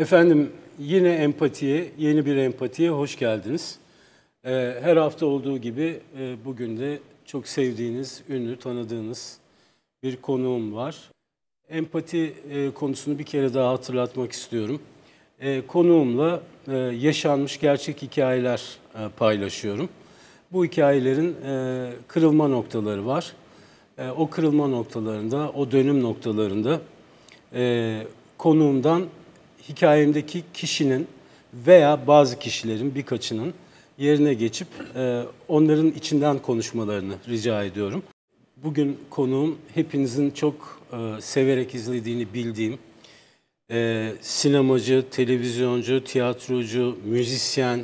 Efendim yine empatiye, yeni bir empatiye hoş geldiniz. Ee, her hafta olduğu gibi e, bugün de çok sevdiğiniz, ünlü, tanıdığınız bir konuğum var. Empati e, konusunu bir kere daha hatırlatmak istiyorum. E, konuğumla e, yaşanmış gerçek hikayeler e, paylaşıyorum. Bu hikayelerin e, kırılma noktaları var. E, o kırılma noktalarında, o dönüm noktalarında e, konuğumdan hikayemdeki kişinin veya bazı kişilerin birkaçının yerine geçip e, onların içinden konuşmalarını rica ediyorum. Bugün konuğum hepinizin çok e, severek izlediğini bildiğim e, sinemacı, televizyoncu, tiyatrocu, müzisyen,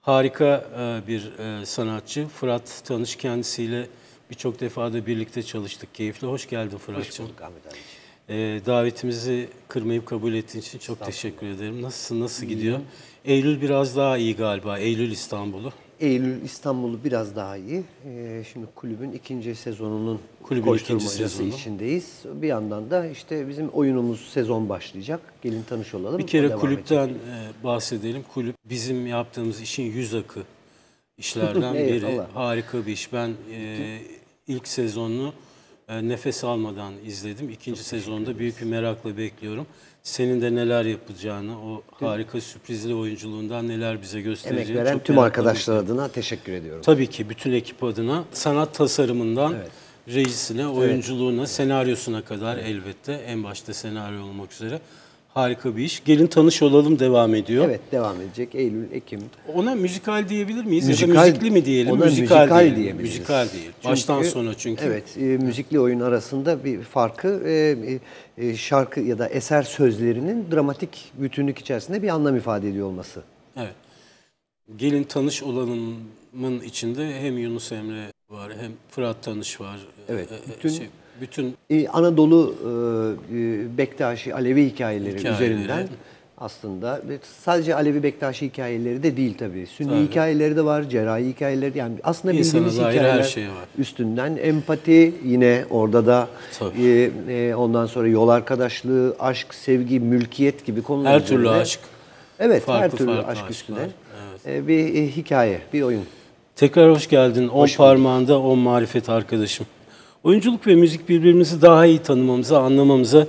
harika e, bir e, sanatçı. Fırat Tanış kendisiyle birçok defa da birlikte çalıştık. Keyifli. Hoş geldin Fırat'cığım. Hoş bulduk Ahmet abi. E, davetimizi kırmayıp kabul ettiğin için çok teşekkür ederim. Nasılsın, nasıl gidiyor? Eylül biraz daha iyi galiba. Eylül İstanbul'u. Eylül İstanbul'u biraz daha iyi. Ee, şimdi kulübün ikinci sezonunun Kulübün ikinci sezonu. içindeyiz. Bir yandan da işte bizim oyunumuz sezon başlayacak. Gelin tanış olalım. Bir kere kulüpten edecek. e, bahsedelim. Kulüp bizim yaptığımız işin yüz akı işlerden Evet, biri. Allah. Harika bir iş. Ben e, ilk sezonunu nefes almadan izledim. İkinci sezonda büyük bir merakla bekliyorum. Senin de neler yapacağını, o harika sürprizli oyunculuğundan neler bize Emek göstereceğini veren çok tüm arkadaşlar bekliyorum. adına teşekkür ediyorum. Tabii ki bütün ekip adına sanat tasarımından rejisine, oyunculuğuna, senaryosuna kadar elbette en başta senaryo olmak üzere harika bir iş. Gelin tanış olalım devam ediyor. Evet devam edecek. Eylül, Ekim. Ona müzikal diyebilir miyiz? Müzikal- ya da müzikli mi diyelim? ona müzikal, müzikal diyelim. diyebiliriz. Müzikal değil. Baştan sona çünkü. Evet, e, müzikli oyun arasında bir farkı e, e, şarkı ya da eser sözlerinin dramatik bütünlük içerisinde bir anlam ifade ediyor olması. Evet. Gelin tanış olanımın içinde hem Yunus Emre var hem Fırat Tanış var. Evet, Ee, e, bütün- şey, bütün Ee, Anadolu e, e, Bektaşi Alevi hikayeleri, Hikayeleri. üzerinden aslında sadece Alevi Bektaşi hikayeleri de değil tabii. Sünni Tabii. hikayelerde var, cerrahi hikayeleri yani aslında İnsana bildiğimiz dair her hikayeler şey var. üstünden empati yine orada da Tabii. e, e, ondan sonra yol arkadaşlığı, aşk, sevgi, mülkiyet gibi konular her türlü üzerine- aşk. Evet, farklı her türlü farklı aşk aşklar. üstüne e, bir e, hikaye, bir oyun. Tekrar hoş geldin. On parmağında on marifet arkadaşım. Oyunculuk ve müzik birbirimizi daha iyi tanımamıza, anlamamıza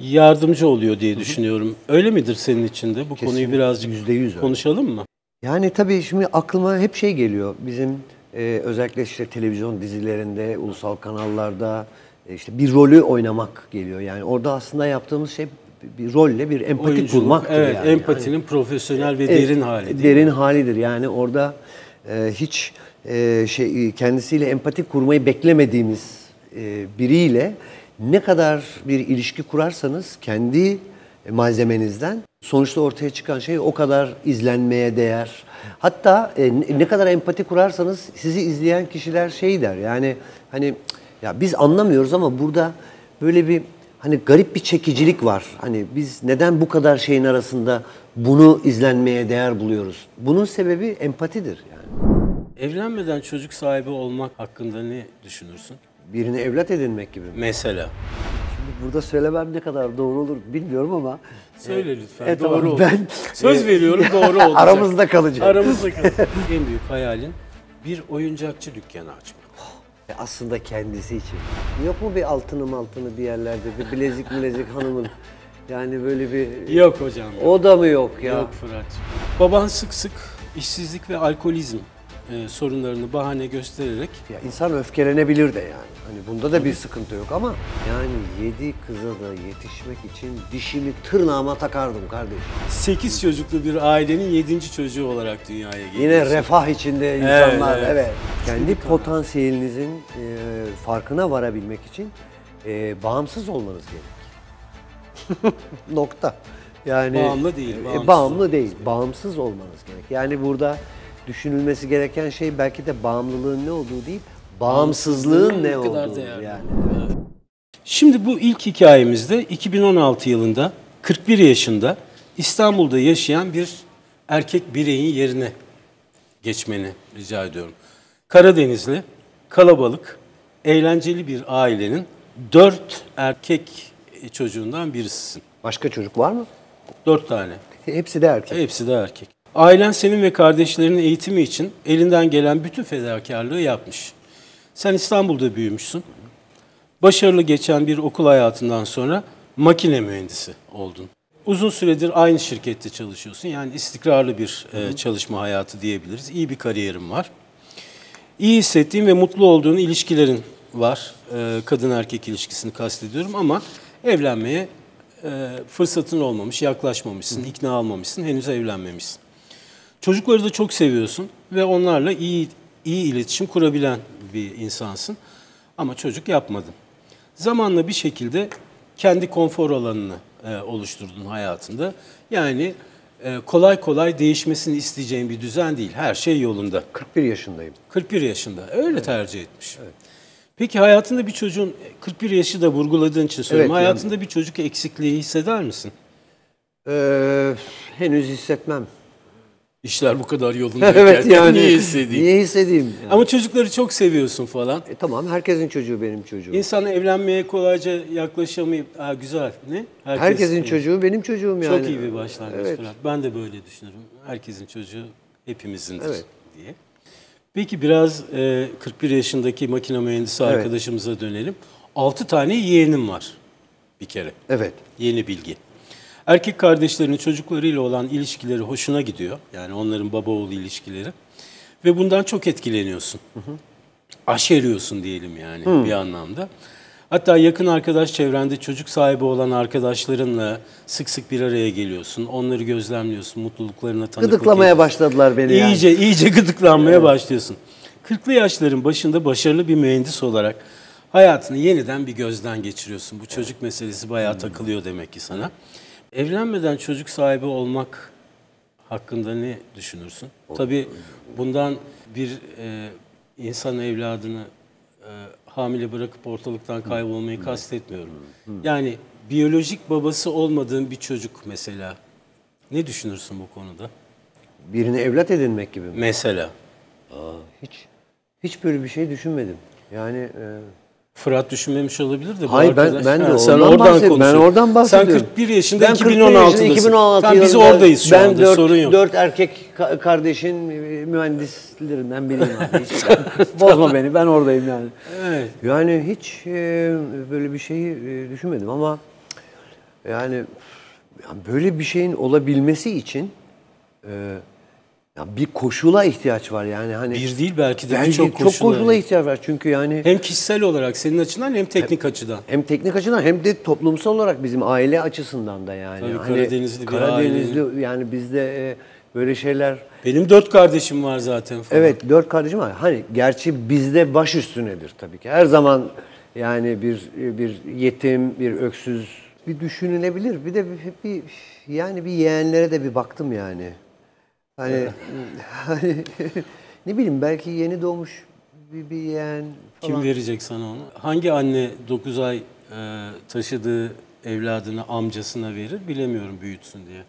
yardımcı oluyor diye düşünüyorum. Öyle midir senin için de? Bu konuyu Kesinlikle, birazcık yüzde yüz öyle. konuşalım mı? Yani tabii şimdi aklıma hep şey geliyor. Bizim e, özellikle işte televizyon dizilerinde, ulusal kanallarda e, işte bir rolü oynamak geliyor. Yani orada aslında yaptığımız şey bir, rolle bir empati Oyunculuk, kurmaktır evet, yani. empatinin profesyonel ve Evet, derin hali. değil mi? Derin halidir. Yani orada e, hiç e, şey kendisiyle empati kurmayı beklemediğimiz e, biriyle ne kadar bir ilişki kurarsanız kendi malzemenizden sonuçta ortaya çıkan şey o kadar izlenmeye değer. Hatta e, ne kadar empati kurarsanız sizi izleyen kişiler şey der. Yani hani ya biz anlamıyoruz ama burada böyle bir hani garip bir çekicilik var. Hani biz neden bu kadar şeyin arasında bunu izlenmeye değer buluyoruz? Bunun sebebi empatidir yani. Evlenmeden çocuk sahibi olmak hakkında ne düşünürsün? Birini evlat edinmek gibi. Mesela. Şimdi burada söylemem ne kadar doğru olur bilmiyorum ama Söyle lütfen. E, doğru tamam, olsun. ben- Söz e, veriyorum doğru olacak. Aramızda kalacak. Aramızda kalacak. en büyük hayalin bir oyuncakçı dükkanı açmak. E, aslında kendisi için. Yok mu bir altını altını bir yerlerde bir bilezik bilezik hanımın yani böyle bir Yok hocam. Yok, o da mı yok ya? yok Fırat. Baban sık sık işsizlik ve alkolizm e, sorunlarını bahane göstererek Ya insan öfkelenebilir de yani. Hani bunda da bir sıkıntı yok ama yani yedi kıza da yetişmek için dişimi tırnağıma takardım kardeşim. 8 çocuklu bir ailenin 7. çocuğu olarak dünyaya geliyorsun. Yine refah içinde insanlar evet. evet. Kendi potansiyelinizin e, farkına varabilmek için e, bağımsız olmanız gerek. Nokta. Yani Bağımlı değil, e, bağımsız bağımlı olmanız değil, bağımsız olmanız gerek. Yani burada düşünülmesi gereken şey belki de bağımlılığın ne olduğu değil, bağımsızlığın ne kadar olduğu değerli. yani. Şimdi bu ilk hikayemizde 2016 yılında 41 yaşında İstanbul'da yaşayan bir erkek bireyin yerine geçmeni rica ediyorum. Karadenizli, kalabalık, eğlenceli bir ailenin dört erkek çocuğundan birisisin. Başka çocuk var mı? Dört tane. Hepsi de erkek. Hepsi de erkek. Ailen senin ve kardeşlerinin eğitimi için elinden gelen bütün fedakarlığı yapmış. Sen İstanbul'da büyümüşsün. Başarılı geçen bir okul hayatından sonra makine mühendisi oldun. Uzun süredir aynı şirkette çalışıyorsun. Yani istikrarlı bir e, çalışma hayatı diyebiliriz. İyi bir kariyerin var. İyi hissettiğin ve mutlu olduğun ilişkilerin var. E, kadın erkek ilişkisini kastediyorum ama evlenmeye e, fırsatın olmamış, yaklaşmamışsın, ikna almamışsın, henüz evlenmemişsin. Çocukları da çok seviyorsun ve onlarla iyi iyi iletişim kurabilen bir insansın. Ama çocuk yapmadın. Zamanla bir şekilde kendi konfor alanını e, oluşturdun hayatında. Yani e, kolay kolay değişmesini isteyeceğin bir düzen değil. Her şey yolunda. 41 yaşındayım. 41 yaşında. Öyle tercih etmiş. Peki hayatında bir çocuğun 41 yaşı da vurguladığın için söylüyorum. Evet, yani- hayatında bir çocuk eksikliği hisseder misin? Ee, henüz hissetmem. İşler bu kadar yolunda. evet yani. Niye hissedeyim? Niye hissedeyim? Yani. Ama çocukları çok seviyorsun falan. E, tamam herkesin çocuğu benim çocuğum. İnsan evlenmeye kolayca yaklaşamayıp, ha güzel ne? Herkes- Herkesin çocuğu benim çocuğum yani. Çok iyi bir başlangıç Evet. Fırat. Ben de böyle düşünürüm. Herkesin çocuğu hepimizindir Evet. diye. Peki biraz e, 41 yaşındaki makine mühendisi Evet. arkadaşımıza dönelim. 6 tane yeğenim var bir kere. Evet. Yeni bilgi. Erkek kardeşlerinin çocuklarıyla olan ilişkileri hoşuna gidiyor. Yani onların baba oğlu ilişkileri. Ve bundan çok etkileniyorsun. Aşeriyorsun diyelim yani bir anlamda. Hatta yakın arkadaş çevrende çocuk sahibi olan arkadaşlarınla sık sık bir araya geliyorsun. Onları gözlemliyorsun, mutluluklarına tanıklık Gıdıklamaya ediyorsun. başladılar beni yani. İyice iyice gıdıklanmaya başlıyorsun. 40'lı yaşların başında başarılı bir mühendis olarak hayatını yeniden bir gözden geçiriyorsun. Bu çocuk meselesi bayağı takılıyor demek ki sana. Evlenmeden çocuk sahibi olmak hakkında ne düşünürsün? Tabii bundan bir e, insan evladını e, hamile bırakıp ortalıktan kaybolmayı kastetmiyorum. Yani biyolojik babası olmadığın bir çocuk mesela. Ne düşünürsün bu konuda? Birini evlat edinmek gibi mi? Mesela. Aa, hiç hiç böyle bir şey düşünmedim. Yani e, Fırat düşünmemiş olabilir de Hayır, ben- arkadaş- ben de Ha, ondan bahsediyorum. Ben konuşuyorsun. oradan bahsediyorum. Sen 41 yaşında ben 41 2016'dasın. yaşında 2016 Tamam, biz oradayız şu ben anda dört, sorun yok. dört erkek ka- kardeşin e, mühendislerinden biriyim abi. Bozma beni ben oradayım yani. Evet. Yani hiç e, böyle bir şeyi e, düşünmedim ama yani, yani böyle bir şeyin olabilmesi için e, ya bir koşula ihtiyaç var yani hani Bir değil belki de birçok çok koşula. koşula ihtiyaç var çünkü yani Hem kişisel olarak senin açından hem teknik açıdan. hem teknik açıdan hem de toplumsal olarak bizim aile açısından da yani. Tabii, Hani Karadenizli bir Karadenizli yani bizde e, böyle şeyler Benim dört kardeşim var zaten falan. Evet dört kardeşim var. Hani gerçi bizde baş üstünedir tabii ki. Her zaman yani bir bir yetim, bir öksüz bir düşünülebilir. Bir de bir, bir yani bir yeğenlere de bir baktım yani. Hani hani ne bileyim belki yeni doğmuş bir, bir yeğen falan. Kim verecek sana onu? Hangi anne 9 ay e, taşıdığı evladını amcasına verir bilemiyorum büyütsün diye.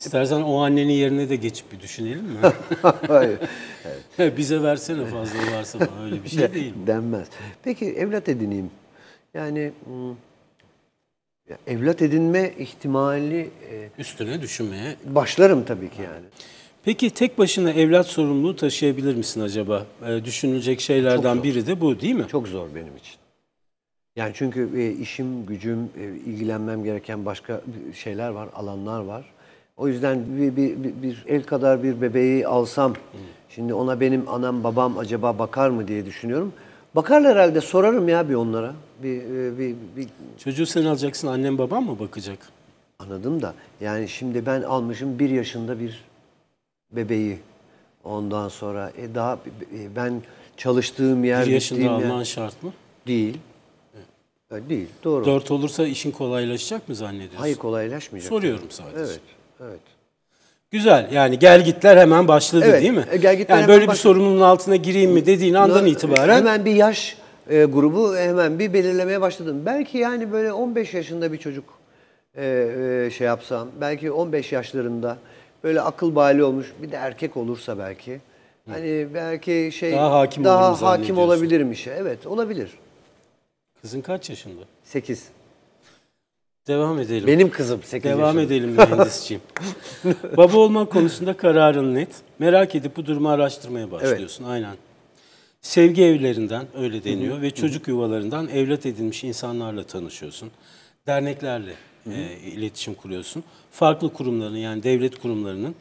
İstersen o annenin yerine de geçip bir düşünelim mi? Hayır, Bize versene fazla varsa falan öyle bir şey değil. denmez. Peki evlat edineyim. Yani hmm, ya evlat edinme ihtimali e, Üstüne düşünmeye. başlarım tabii ki yani. Peki tek başına evlat sorumluluğu taşıyabilir misin acaba? E, düşünülecek şeylerden biri de bu değil mi? Çok zor benim için. Yani çünkü e, işim, gücüm, e, ilgilenmem gereken başka şeyler var, alanlar var. O yüzden bir, bir, bir, bir el kadar bir bebeği alsam, şimdi ona benim anam babam acaba bakar mı diye düşünüyorum. Bakarlar herhalde, sorarım ya bir onlara. Bir, e, bir, bir Çocuğu sen alacaksın annem babam mı bakacak? anladım da. Yani şimdi ben almışım bir yaşında bir bebeği. Ondan sonra e, daha e, ben çalıştığım yer, Bir yaşında gittiğim yer- alman şart mı? Değil. E, Değil, doğru. Dört olursa işin kolaylaşacak mı zannediyorsun? Hayır kolaylaşmayacak. Soruyorum sadece. Evet, evet. Güzel. Yani gel gitler hemen başladı Evet, değil mi? e, gel gitler yani hemen böyle bir başladı. sorumluluğun altına gireyim mi dediğin andan Buna itibaren Hemen bir yaş e, grubu hemen bir belirlemeye başladım. Belki yani böyle 15 yaşında bir çocuk e, e, şey yapsam, belki 15 yaşlarında böyle akıl bali olmuş bir de erkek olursa belki. Hani belki şey Daha hakim daha hakim olabilirim işe. Evet, olabilir. kızın kaç yaşında? 8. Devam edelim. Benim kızım 8 Devam yaşında. edelim mühendisciğim. Baba olmak konusunda kararın net. Merak edip bu durumu araştırmaya başlıyorsun. Aynen. Sevgi evlerinden öyle deniyor ve çocuk yuvalarından evlat edinmiş insanlarla tanışıyorsun. Derneklerle e, iletişim kuruyorsun. Farklı kurumların yani devlet kurumlarının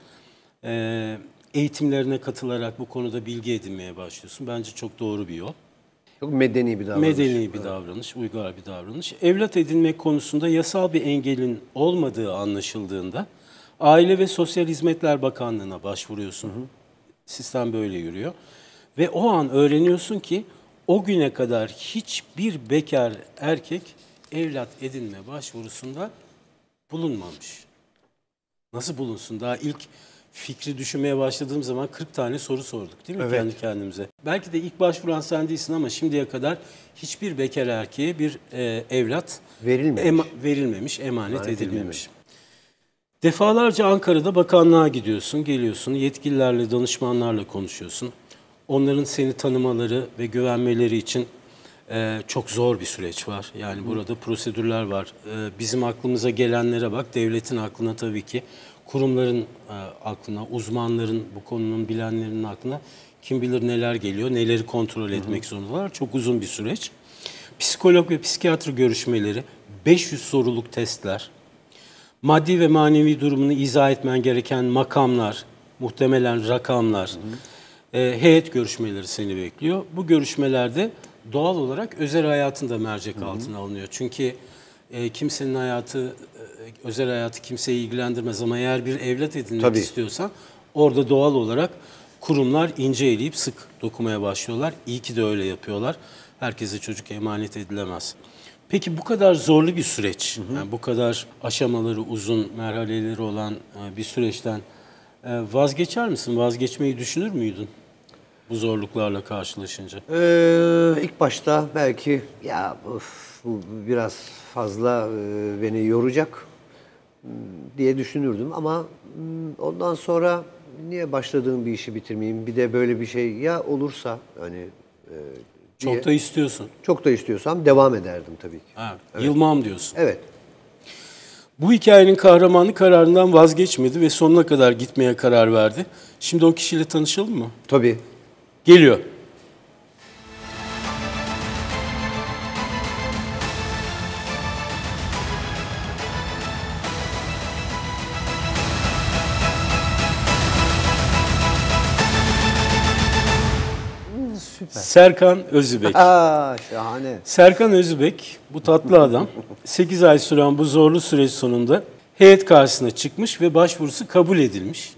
e, eğitimlerine katılarak bu konuda bilgi edinmeye başlıyorsun. Bence çok doğru bir yol. Çok medeni bir davranış. Medeni bir davranış, uygar bir davranış. Evlat edinmek konusunda yasal bir engelin olmadığı anlaşıldığında Aile ve Sosyal Hizmetler Bakanlığı'na başvuruyorsun. Sistem böyle yürüyor. Ve o an öğreniyorsun ki o güne kadar hiçbir bekar erkek evlat edinme başvurusunda bulunmamış. Nasıl bulunsun? Daha ilk fikri düşünmeye başladığım zaman 40 tane soru sorduk değil mi Evet. kendi kendimize? Belki de ilk başvuran sen değilsin ama şimdiye kadar hiçbir bekar erkeğe bir e, evlat Verilmemiş. ema- verilmemiş, emanet, Emanet edilmemiş. edilmemiş. Defalarca Ankara'da bakanlığa gidiyorsun, geliyorsun, yetkililerle, danışmanlarla konuşuyorsun. Onların seni tanımaları ve güvenmeleri için e, çok zor bir süreç var. Yani burada prosedürler var. E, bizim aklımıza gelenlere bak, devletin aklına tabii ki, kurumların e, aklına, uzmanların, bu konunun bilenlerinin aklına kim bilir neler geliyor, neleri kontrol etmek zorundalar. Çok uzun bir süreç. Psikolog ve psikiyatri görüşmeleri, 500 soruluk testler, maddi ve manevi durumunu izah etmen gereken makamlar, muhtemelen rakamlar, e, heyet görüşmeleri seni bekliyor. Bu görüşmelerde doğal olarak özel hayatın da mercek altına alınıyor. Çünkü e, kimsenin hayatı, e, özel hayatı kimseyi ilgilendirmez ama eğer bir evlat edinmek Tabii. istiyorsan orada doğal olarak kurumlar ince eleyip sık dokumaya başlıyorlar. İyi ki de öyle yapıyorlar. Herkese çocuk emanet edilemez. Peki bu kadar zorlu bir süreç, yani bu kadar aşamaları uzun, merhaleleri olan e, bir süreçten e, vazgeçer misin? Vazgeçmeyi düşünür müydün bu zorluklarla karşılaşınca? Ee, ilk başta belki ya of, bu biraz fazla e, beni yoracak hmm, diye düşünürdüm ama hmm, ondan sonra niye başladığım bir işi bitirmeyeyim bir de böyle bir şey ya olursa hani e, diye- Çok da istiyorsun. çok da istiyorsam devam ederdim tabii ki. Ha, Yılmam diyorsun. Evet. Bu hikayenin kahramanı kararından vazgeçmedi ve sonuna kadar gitmeye karar verdi. Şimdi o kişiyle tanışalım mı? Tabii. Geliyor. Süper. Serkan Özübek. Aa şahane. Serkan Özübek, bu tatlı adam, 8 ay süren bu zorlu süreç sonunda heyet karşısına çıkmış ve başvurusu kabul edilmiş.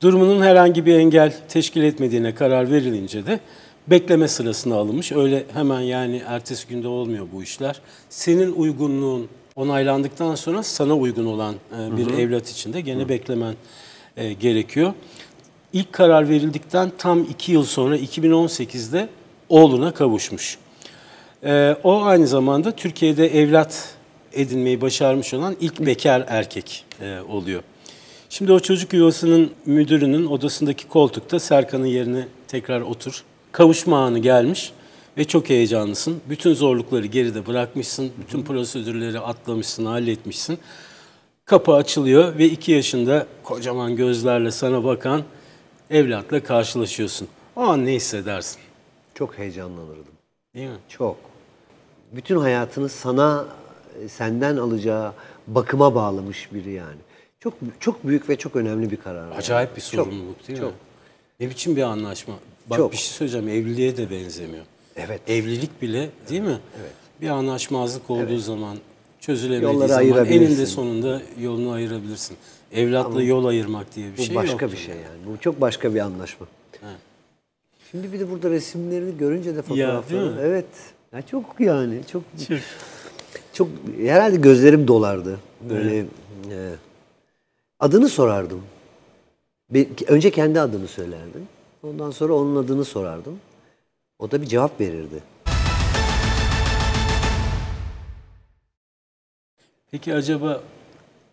Durumunun herhangi bir engel teşkil etmediğine karar verilince de bekleme sırasına alınmış. Öyle hemen yani ertesi günde olmuyor bu işler. Senin uygunluğun onaylandıktan sonra sana uygun olan e, bir evlat için de gene beklemen e, gerekiyor. İlk karar verildikten tam iki yıl sonra 2018'de oğluna kavuşmuş. Ee, o aynı zamanda Türkiye'de evlat edinmeyi başarmış olan ilk bekar erkek e, oluyor. Şimdi o çocuk yuvasının müdürünün odasındaki koltukta Serkan'ın yerine tekrar otur. Kavuşma anı gelmiş ve çok heyecanlısın. Bütün zorlukları geride bırakmışsın. Bütün prosedürleri atlamışsın, halletmişsin. Kapı açılıyor ve iki yaşında kocaman gözlerle sana bakan evlatla karşılaşıyorsun. O an ne hissedersin? Çok heyecanlanırdım. Değil mi? Çok. Bütün hayatını sana e, senden alacağı bakıma bağlamış biri yani. Çok çok büyük ve çok önemli bir karar. yani. Acayip bir Çok, sorumluluk değil çok. mi? Ne biçim bir anlaşma? Bak Çok. bir şey söyleyeceğim. Evliliğe de benzemiyor. Evet. Evlilik bile değil mi? Evet. Bir anlaşmazlık olduğu zaman çözülemediği Yolları zaman eninde sonunda yolunu ayırabilirsin. Evlatla yol ayırmak diye bir Bu şey başka yok. bir şey yani. Bu çok başka bir anlaşma. Evet. Şimdi bir de burada resimlerini görünce de fotoğrafları. mi? evet. Ya çok yani çok Çok. çok herhalde gözlerim dolardı. Böyle e, adını sorardım. Bir- önce kendi adını söylerdim. Ondan sonra onun adını sorardım. O da bir cevap verirdi. Peki acaba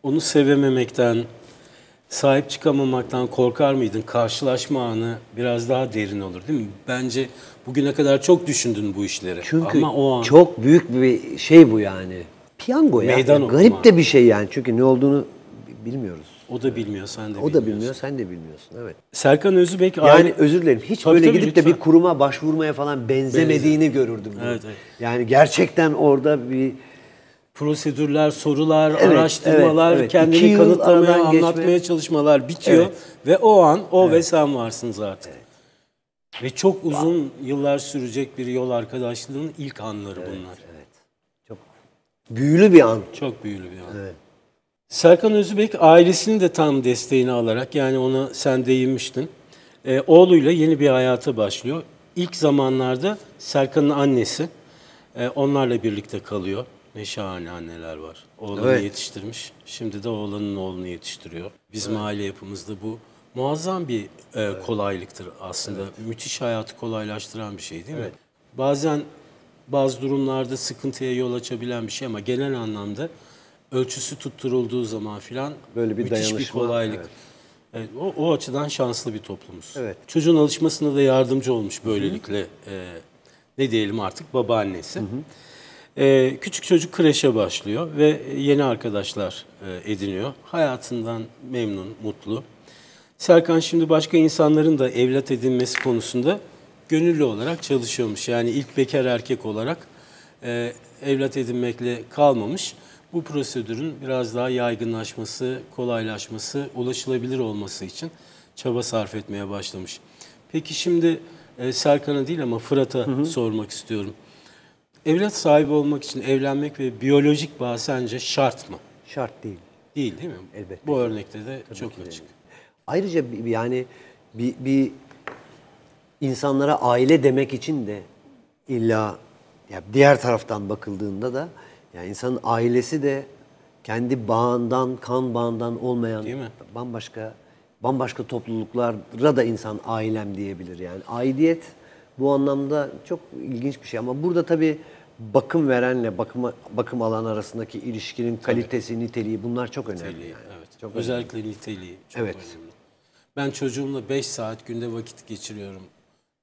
onu sevememekten, sahip çıkamamaktan korkar mıydın? Karşılaşma anı biraz daha derin olur değil mi? Bence bugüne kadar çok düşündün bu işleri. Çünkü Ama o an çok büyük bir şey bu yani. piyango ya. Meydan Ya okuma. Garip de bir şey yani çünkü ne olduğunu bi- bilmiyoruz. O da bilmiyor, sen de O bilmiyorsun. da bilmiyor, sen de bilmiyorsun. Evet. Serkan Özübek Yani aile- özür dilerim. Hiç Tabii, böyle tabii, gidip de lütfen. bir kuruma başvurmaya falan benzemediğini görürdüm. bunu. Evet, evet. Yani gerçekten orada bir prosedürler, sorular, Evet, araştırmalar, evet, evet. kendini kanıtlamaya, geçme. anlatmaya çalışmalar bitiyor Evet. ve o an o ve sen varsınız artık. Ve çok uzun yıllar sürecek bir yol arkadaşlığının ilk anları bunlar. çok büyülü bir an. Çok büyülü bir an. Evet. Serkan Özbek ailesinin de tam desteğini alarak yani ona sen değinmiştin. E, oğluyla yeni bir hayata başlıyor. İlk zamanlarda Serkan'ın annesi e, onlarla birlikte kalıyor. Ne şahane anneler var. Oğlunu Evet. yetiştirmiş. Şimdi de oğlanın oğlunu yetiştiriyor. Bizim aile yapımızda bu muazzam bir e, kolaylıktır aslında. Müthiş hayatı kolaylaştıran bir şey değil mi? Bazen bazı durumlarda sıkıntıya yol açabilen bir şey ama genel anlamda ölçüsü tutturulduğu zaman filan Böyle bir müthiş bir kolaylık. evet. Evet, o, o açıdan şanslı bir toplumuz. Evet. Çocuğun alışmasına da yardımcı olmuş böylelikle e, ne diyelim artık babaannesi. E, küçük çocuk kreşe başlıyor ve yeni arkadaşlar e, ediniyor. Hayatından memnun, mutlu. Serkan şimdi başka insanların da evlat edinmesi konusunda gönüllü olarak çalışıyormuş. Yani ilk bekar erkek olarak e, evlat edinmekle kalmamış. Bu prosedürün biraz daha yaygınlaşması, kolaylaşması, ulaşılabilir olması için çaba sarf etmeye başlamış. Peki şimdi e, Serkan'a değil ama Fırat'a sormak istiyorum. Evlat sahibi olmak için evlenmek ve biyolojik bağ sence şart mı? Şart değil. Değil değil mi? Elbette. Bu örnekte de çok açık. Ayrıca bir- yani bir, bir insanlara aile demek için de illa ya diğer taraftan bakıldığında da yani insanın ailesi de kendi bağından, kan bağından olmayan Değil mi? bambaşka bambaşka topluluklara da insan ailem diyebilir. Yani aidiyet bu anlamda çok ilginç bir şey ama burada tabii bakım verenle bakıma, bakım alan arasındaki ilişkinin kalitesi, niteliği bunlar çok önemli. Niteliği, yani. evet. Çok önemli. Özellikle niteliği çok Evet. önemli. Ben çocuğumla 5 saat günde vakit geçiriyorum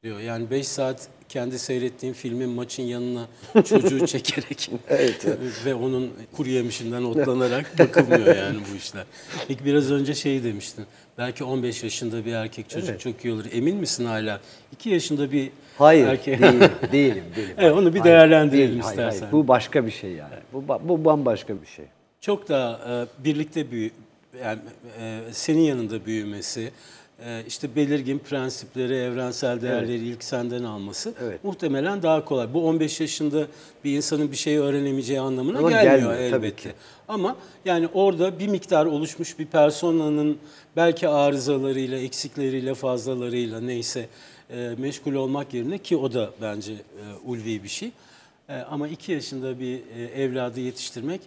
diyor. Yani 5 saat kendi seyrettiğim filmin maçın yanına çocuğu çekerek ve onun kuru yemişinden otlanarak bakılmıyor yani bu işler. Peki biraz önce şey demiştin. Belki 15 yaşında bir erkek çocuk çok iyi olur. Emin misin hala? 2 yaşında bir Hayır, erkek... değilim, değilim, değilim. Evet, onu bir Hayır, değerlendirelim değil, hayır, istersen. hayır. Bu başka bir şey yani. Bu, bu bambaşka bir şey. çok daha e, birlikte büyü yani e, senin yanında büyümesi, işte belirgin prensipleri, evrensel değerleri ilk senden alması Evet. muhtemelen daha kolay. Bu 15 yaşında bir insanın bir şey öğrenemeyeceği anlamına Ama gelmiyor gelmiyor, tabii elbette. ki. Ama yani orada bir miktar oluşmuş bir personanın belki arızalarıyla, eksikleriyle, fazlalarıyla neyse e, meşgul olmak yerine ki o da bence e, ulvi bir şey. E, ama iki yaşında bir e, evladı yetiştirmek,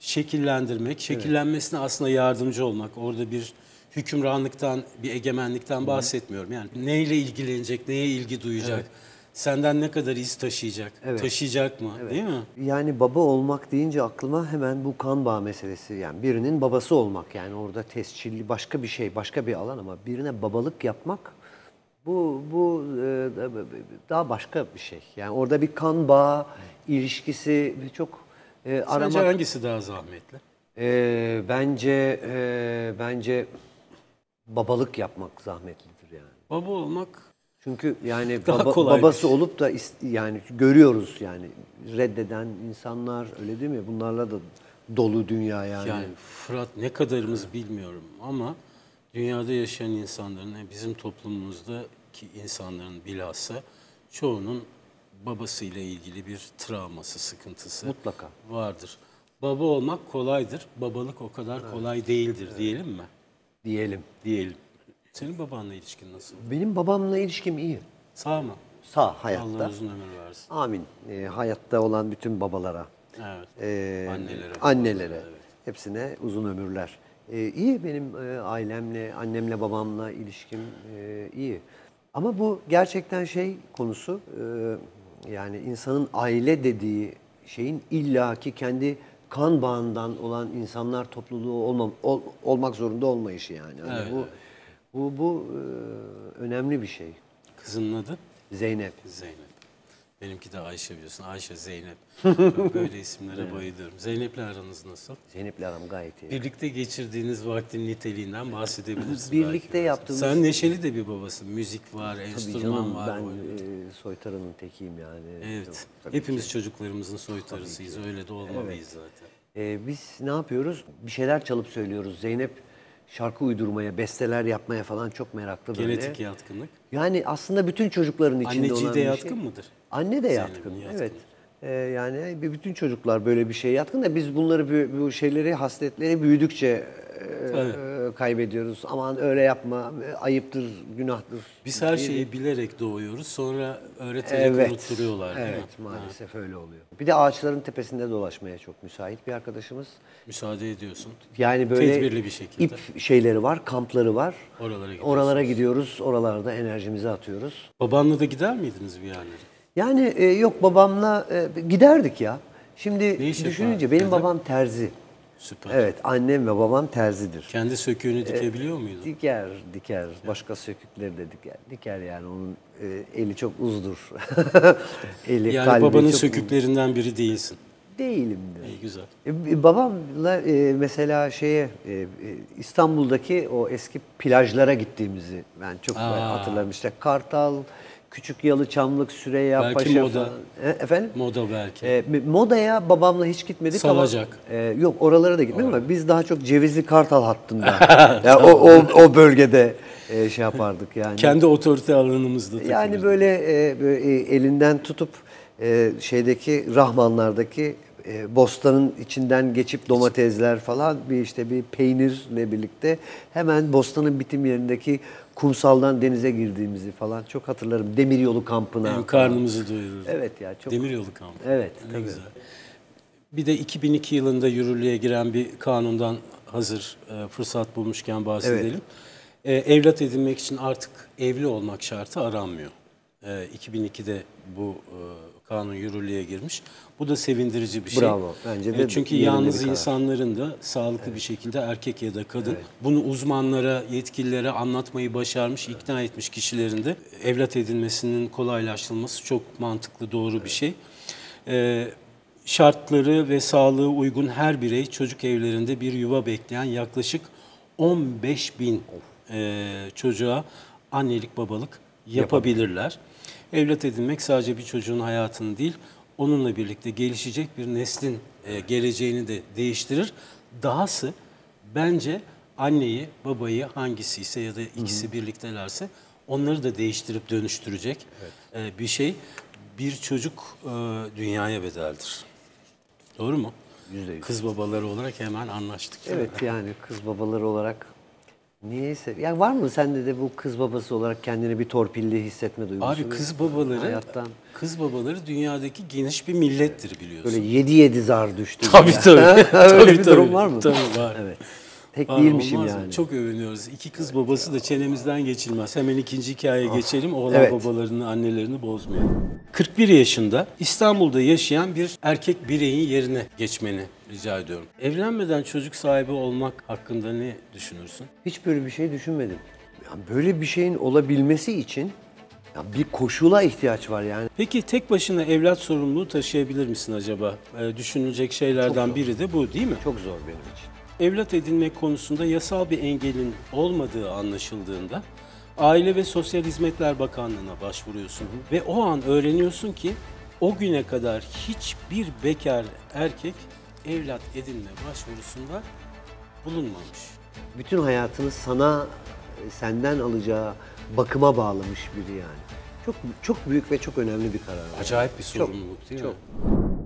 şekillendirmek, şekillenmesine aslında yardımcı olmak. Orada bir hükümranlıktan, bir egemenlikten bahsetmiyorum. Yani neyle ilgilenecek, neye ilgi duyacak, senden ne kadar iz taşıyacak, Evet. taşıyacak mı değil mi? Yani baba olmak deyince aklıma hemen bu kan bağı meselesi. Yani birinin babası olmak yani orada tescilli başka bir şey, başka bir alan ama birine babalık yapmak bu bu e, daha başka bir şey. Yani orada bir kan bağı ilişkisi çok e, Sence aramak hangisi daha zahmetli? e, bence e, bence babalık yapmak zahmetlidir yani. Baba olmak Çünkü yani Daha baba- babası olup da yani görüyoruz yani reddeden insanlar öyle değil mi? Bunlarla da dolu dünya yani. yani Fırat ne kadarımız bilmiyorum ama dünyada yaşayan insanların yani bizim toplumumuzdaki insanların bilhassa çoğunun babasıyla ilgili bir travması, sıkıntısı Mutlaka. vardır. Baba olmak kolaydır, babalık o kadar kolay değildir diyelim mi? Diyelim. Diyelim. Senin babanla ilişkin nasıl? Benim babamla ilişkim iyi. Sağ mı? Sağ hayatta. Allah uzun ömür versin. Amin. E, hayatta olan bütün babalara, Evet. e, Annelere, annelere, babalara, evet. hepsine uzun ömürler. E, iyi benim e, ailemle, annemle babamla ilişkim e, iyi. Ama bu gerçekten şey konusu, e, yani insanın aile dediği şeyin illaki kendi kan bağından olan insanlar topluluğu olmam, ol- olmak zorunda olmayışı yani. Hani Evet, bu, bu bu e, önemli bir şey. Kızının adı? Zeynep. Zeynep. Benimki de Ayşe biliyorsun. Ayşe, Zeynep. Böyle isimlere bayılıyorum. Zeynep'le aranız nasıl? Zeynep'le aram gayet iyi. Birlikte geçirdiğiniz vaktin niteliğinden bahsedebiliriz. Birlikte yaptığımız- Sen neşeli de bir babasın. Müzik var, Tabii enstrüman canım var. ben e, soytarının tekiyim yani. Evet. Tabii Hepimiz ki. çocuklarımızın soytarısıyız. Öyle de olmalıyız zaten. E, biz ne yapıyoruz? Bir şeyler çalıp söylüyoruz. Zeynep şarkı uydurmaya, besteler yapmaya falan çok meraklı böyle. Genetik yatkınlık. Yani aslında bütün çocukların içinde Anneciği olan de yatkın şey. mıdır? Anne de yatkın. yatkın. Evet. Ee, yani bir- bütün çocuklar böyle bir şey yatkın da biz bunları bu- şeyleri hasletleri büyüdükçe e, e, kaybediyoruz. Aman öyle yapma, ayıptır, günahtır. Biz her şeyi bilerek doğuyoruz. Sonra öğreterek Evet. unutturuyorlar değil mi? Evet, maalesef öyle oluyor. Bir de ağaçların tepesinde dolaşmaya çok müsait bir arkadaşımız. Müsaade ediyorsun. Yani böyle Tedbirli bir şekilde. ip şeyleri var, kampları var. Oralara. Oralara gidiyoruz, oralarda enerjimizi atıyoruz. Babanla da gider miydiniz bir yerlere? Yani e, yok babamla e, giderdik ya. Şimdi Ne iş düşününce benim Dede? babam terzi. Süper. Evet annem ve babam terzidir. Kendi söküğünü dikebiliyor muydu? Diker, diker. Başka sökükleri de diker. Diker yani onun e, eli çok uzdur. eli, Yani babanın çok söküklerinden biri değilsin. Değilimdir. İyi güzel. E, Babamla e, mesela şeye e, e, İstanbul'daki o eski plajlara gittiğimizi ben çok Aa. hatırlarım. İşte Kartal, Küçük Yalı, Çamlık, Süreyya Belki Paşa moda. falan. E, efendim? Moda belki. E, modaya babamla hiç gitmedik Salacak. ama e, yok oralara da gitmedik ama biz daha çok Cevizli Kartal hattında yani o, o o bölgede e, şey yapardık yani. Kendi otorite alanımızda Yani böyle, e, böyle, e, elinden tutup e, şeydeki Rahmanlardaki e, bostanın içinden geçip domatesler falan bir işte bir peynirle birlikte hemen bostanın bitim yerindeki kumsaldan denize girdiğimizi falan çok hatırlarım. Demiryolu kampına. Hem falan. karnımızı doyururuz. Evet ya çok. Demiryolu kampı. Evet, Ne tabii. güzel. Bir de 2002 yılında yürürlüğe giren bir kanundan hazır e, fırsat bulmuşken bahsedelim. E, evlat edinmek için artık evli olmak şartı aranmıyor. E, 2002'de bu e, kanun yürürlüğe girmiş. Bu da sevindirici bir şey. Bravo. Bence de E, çünkü yalnız insanların da sağlıklı bir şekilde erkek ya da kadın bunu uzmanlara, yetkililere anlatmayı başarmış, ikna etmiş kişilerin de evlat edinmesinin kolaylaştırılması çok mantıklı, doğru bir şey. E, şartları ve sağlığı uygun her birey çocuk evlerinde bir yuva bekleyen yaklaşık 15 bin e, çocuğa annelik babalık yapabilirler. Evlat edinmek sadece bir çocuğun hayatını değil, onunla birlikte gelişecek bir neslin e, geleceğini de değiştirir. Dahası bence anneyi, babayı hangisi ise ya da ikisi birliktelerse onları da değiştirip dönüştürecek e, bir şey. Bir çocuk e, dünyaya bedeldir. Doğru mu? Yüzde yüz. Kız babaları olarak hemen anlaştık. Evet yani kız babaları olarak niyeyse. Ya var mı sende de bu kız babası olarak kendini bir torpilli hissetme duygusu? Abi kız babaları Hayattan. kız babaları dünyadaki geniş bir millettir biliyorsun. Böyle yedi yedi zar düştü. Tabii gibi. tabii. Öyle Tabii, bir tabii. durum var mı? Tabii var. Evet. Tek Var, değilmişim olmaz yani. Çok övünüyoruz. İki kız babası da çenemizden geçilmez. Hemen ikinci hikayeye geçelim. Oğlan Evet. babalarını, annelerini bozmayalım. 41 yaşında İstanbul'da yaşayan bir erkek bireyin yerine geçmeni rica ediyorum. Evlenmeden çocuk sahibi olmak hakkında ne düşünürsün? Hiç böyle bir şey düşünmedim. Ya böyle bir şeyin olabilmesi için ya bir koşula ihtiyaç var yani. Peki tek başına evlat sorumluluğu taşıyabilir misin acaba? Ee, düşünülecek şeylerden biri de bu değil mi? Çok zor benim için. Evlat edinmek konusunda yasal bir engelin olmadığı anlaşıldığında Aile ve Sosyal Hizmetler Bakanlığı'na başvuruyorsun ve o an öğreniyorsun ki o güne kadar hiçbir bekar erkek evlat edinme başvurusunda bulunmamış. Bütün hayatını sana e, senden alacağı bakıma bağlamış biri yani. Çok çok büyük ve çok önemli bir karar. Acayip bir Çok, sorumluluk değil çok. mi?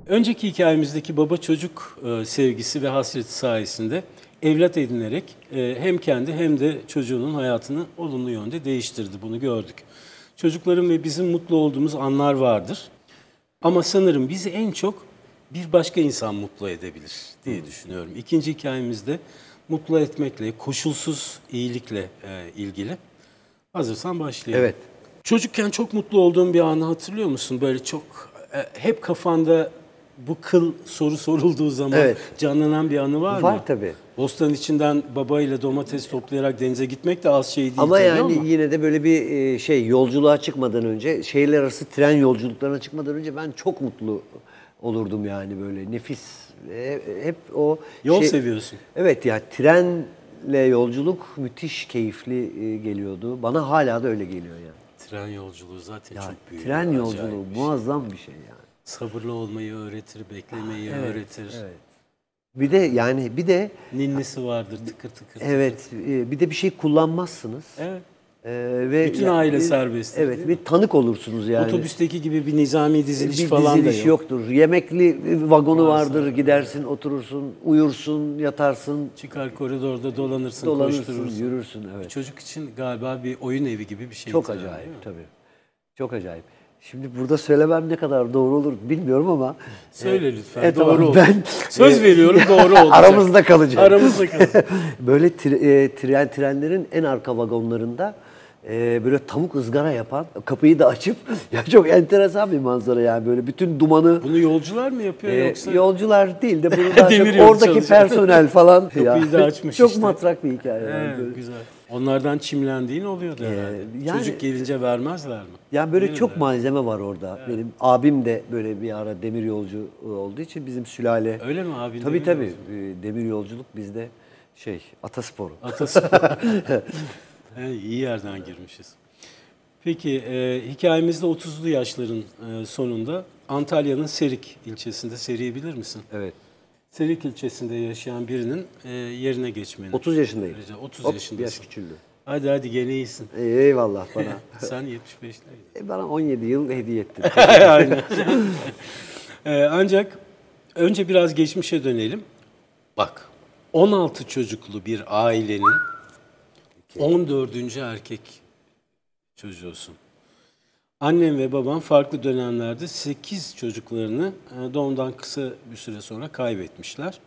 Önceki hikayemizdeki baba çocuk e, sevgisi ve hasreti sayesinde evlat edinerek e, hem kendi hem de çocuğunun hayatını olumlu yönde değiştirdi. Bunu gördük. Çocukların ve bizim mutlu olduğumuz anlar vardır. Ama sanırım bizi en çok bir başka insan mutlu edebilir diye düşünüyorum. İkinci hikayemizde mutlu etmekle, koşulsuz iyilikle e, ilgili. Hazırsan başlayalım. Evet. Çocukken çok mutlu olduğun bir anı hatırlıyor musun? Böyle çok e, hep kafanda bu kıl soru sorulduğu zaman Evet. canlanan bir anı var, mı? Var tabii. Bostan içinden babayla domates toplayarak denize gitmek de az şey değil Ama tabii yani ama. yine de böyle bir e, şey yolculuğa çıkmadan önce, şehirler arası tren yolculuklarına çıkmadan önce ben çok mutlu olurdum yani böyle nefis. E, Hep o Yol şey- seviyorsun. Evet ya trenle yolculuk müthiş keyifli geliyordu. Bana hala da öyle geliyor yani. Tren yolculuğu zaten Ya, çok büyük. tren yolculuğu bir şey. muazzam bir şey yani. Sabırlı olmayı öğretir, beklemeyi öğretir. Evet. Bir de yani bir de Ninnisi vardır tıkır tıkır. evet e, bir de bir şey kullanmazsınız. Evet. E, ve Bütün aile bir- serbest, Evet, bir tanık olursunuz yani. Otobüsteki gibi bir nizami diziliş bir falan diziliş da yok. yoktur. Yemekli vagonu vardır. Gidersin, oturursun, uyursun, yatarsın, Çıkar koridorda dolanırsın, dolanırsın, koşturursun. yürürsün. Evet. Çocuk için galiba bir oyun evi gibi bir şey. Çok acayip tabii. Çok acayip. Şimdi burada söylemem ne kadar doğru olur bilmiyorum ama Söyle lütfen. Evet, doğru tamam. Ben- Söz e, veriyorum doğru olacak. aramızda kalacak. Aramızda kalacak. böyle tre- e, tren trenlerin en arka vagonlarında e, böyle tavuk ızgara yapan, kapıyı da açıp ya çok enteresan bir manzara yani böyle bütün dumanı Bunu yolcular mı yapıyor e, yoksa? yolcular değil de bunu daha çok oradaki personel falan Kapıyı da açmış çok işte. matrak bir hikaye. yani Evet, böyle. güzel. Onlardan çimlendiğin oluyordu herhalde. Ee, yani- Çocuk gelince vermezler mi? Yani böyle Verirler. çok malzeme var orada. Benim abim de böyle bir ara demir yolcu olduğu için bizim sülale. Öyle mi abi? Tabii Demir tabii. yolcu. Ee, Demir yolculuk bizde şey atasporu. He, iyi yerden girmişiz. Peki e, hikayemizde 30'lu yaşların e, sonunda Antalya'nın Serik ilçesinde Serik'i bilir misin? Evet. Serik ilçesinde yaşayan birinin e, yerine geçmeni. 30 yaşındayım. Rica- 30 Hop, yaşındasın. yaş küçüldü. Hadi hadi gene iyisin. Eyvallah bana. Sen 75'liydin. E, bana 17 yıl hediye etti. Aynen. Ee, ancak önce biraz geçmişe dönelim. Bak 16 çocuklu bir ailenin 14. erkek çocuğusun. Annem ve babam farklı dönemlerde 8 çocuklarını e, doğumdan kısa bir süre sonra kaybetmişler.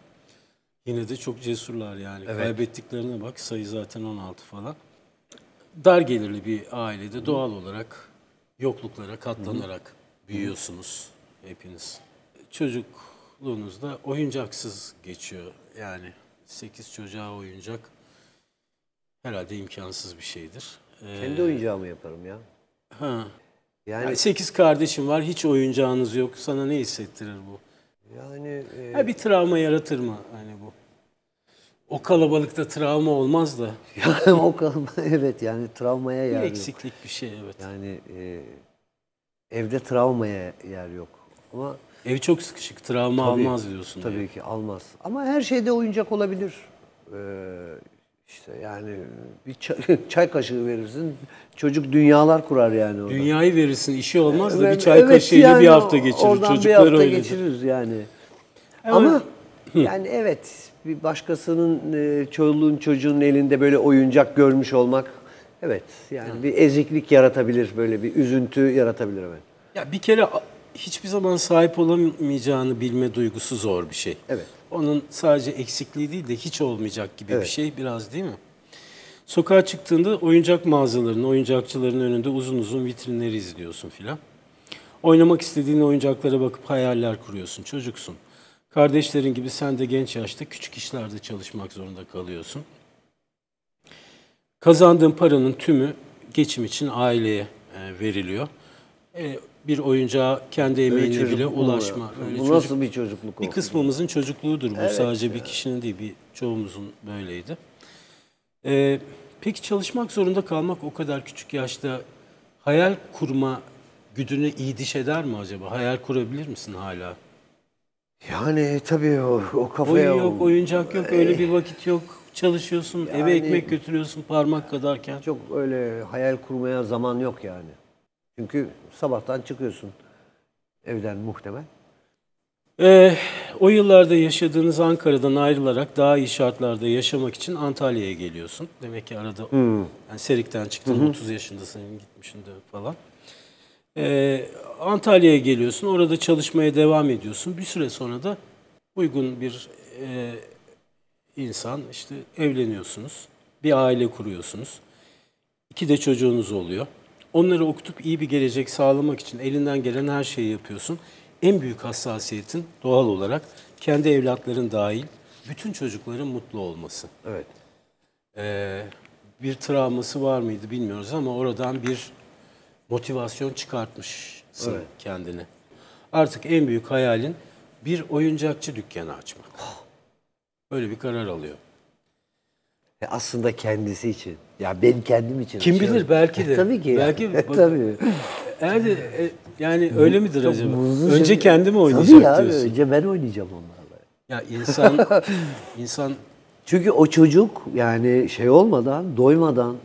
Yine de çok cesurlar yani. Kaybettiklerine bak sayı zaten 16 falan. Dar gelirli bir ailede doğal olarak yokluklara katlanarak büyüyorsunuz hepiniz. Çocukluğunuzda oyuncaksız geçiyor. Yani 8 çocuğa oyuncak herhalde imkansız bir şeydir. Ee, Kendi oyuncağımı yaparım ya. ha. Yani Yani 8 kardeşim var, hiç oyuncağınız yok. Sana ne hissettirir bu? yani e, Ha, bir travma yaratır mı hani bu? O kalabalıkta travma olmaz da yani o kadar evet yani travmaya bir yer yok. eksiklik bir şey evet. Yani e, evde travmaya yer yok. Ama Ev çok sıkışık, travma Tabii, almaz diyorsun. Tabii yani. ki almaz. Ama her şeyde oyuncak olabilir. Ee, işte yani bir çay, çay kaşığı verirsin, çocuk dünyalar kurar yani orada. Dünyayı verirsin, işi olmaz da bir Evet, çay evet kaşığıyla yani bir hafta geçirir. Oradan Çocuklar bir hafta öyledir. geçiririz yani. Evet. Ama yani evet bir başkasının e, çoluğun çocuğun elinde böyle oyuncak görmüş olmak evet yani bir eziklik yaratabilir böyle bir üzüntü yaratabilir evet. Ya bir kere hiçbir zaman sahip olamayacağını bilme duygusu zor bir şey. Evet. Onun sadece eksikliği değil de hiç olmayacak gibi bir Evet. şey biraz değil mi? Sokağa çıktığında oyuncak mağazalarının, oyuncakçıların önünde uzun uzun vitrinleri izliyorsun filan. Oynamak istediğin oyuncaklara bakıp hayaller kuruyorsun, çocuksun. Kardeşlerin gibi sen de genç yaşta küçük işlerde çalışmak zorunda kalıyorsun. Kazandığın paranın tümü geçim için aileye e, veriliyor. E, bir oyuncağa kendi emeğine bile ulaşma. Öyle Bu çocuk- nasıl bir çocukluk bir oldu? kısmımızın çocukluğudur bu. Sadece bir kişinin değil, bir çoğumuzun böyleydi. Ee, peki çalışmak zorunda kalmak o kadar küçük yaşta hayal kurma güdünü iyi diş eder mi acaba? Hayal kurabilir misin hala? Yani tabii o, o Oyun kafaya yok, oyuncak yok, öyle bir vakit yok. Çalışıyorsun, eve Yani- ekmek götürüyorsun parmak kadarken. çok öyle hayal kurmaya zaman yok yani. Çünkü sabahtan çıkıyorsun evden muhtemel. Ee, o yıllarda yaşadığınız Ankara'dan ayrılarak daha iyi şartlarda yaşamak için Antalya'ya geliyorsun. Demek ki arada yani Serik'ten çıktın 30 yaşındasın gitmişsin de falan. Ee, Antalya'ya geliyorsun. Orada çalışmaya devam ediyorsun. Bir süre sonra da uygun bir e, insan işte evleniyorsunuz. Bir aile kuruyorsunuz. İki de çocuğunuz oluyor. Onları okutup iyi bir gelecek sağlamak için elinden gelen her şeyi yapıyorsun. en büyük hassasiyetin doğal olarak kendi evlatların dahil bütün çocukların mutlu olması. Evet. Ee, bir travması var mıydı bilmiyoruz ama oradan bir motivasyon çıkartmışsın Evet. kendine. Artık en büyük hayalin bir oyuncakçı dükkanı açmak. Böyle bir karar alıyor. E aslında kendisi için. Ya ben kendim için. Kim bilir, belki de. Tabii ki. Belki- yani. tabii. Eğer de, e, yani öyle midir Çok acaba? Önce şey- kendi mi Tabii oynayacak ya, diyorsun? Önce ben oynayacağım onlarla. Ya insan insan Çünkü o çocuk yani şey olmadan, doymadan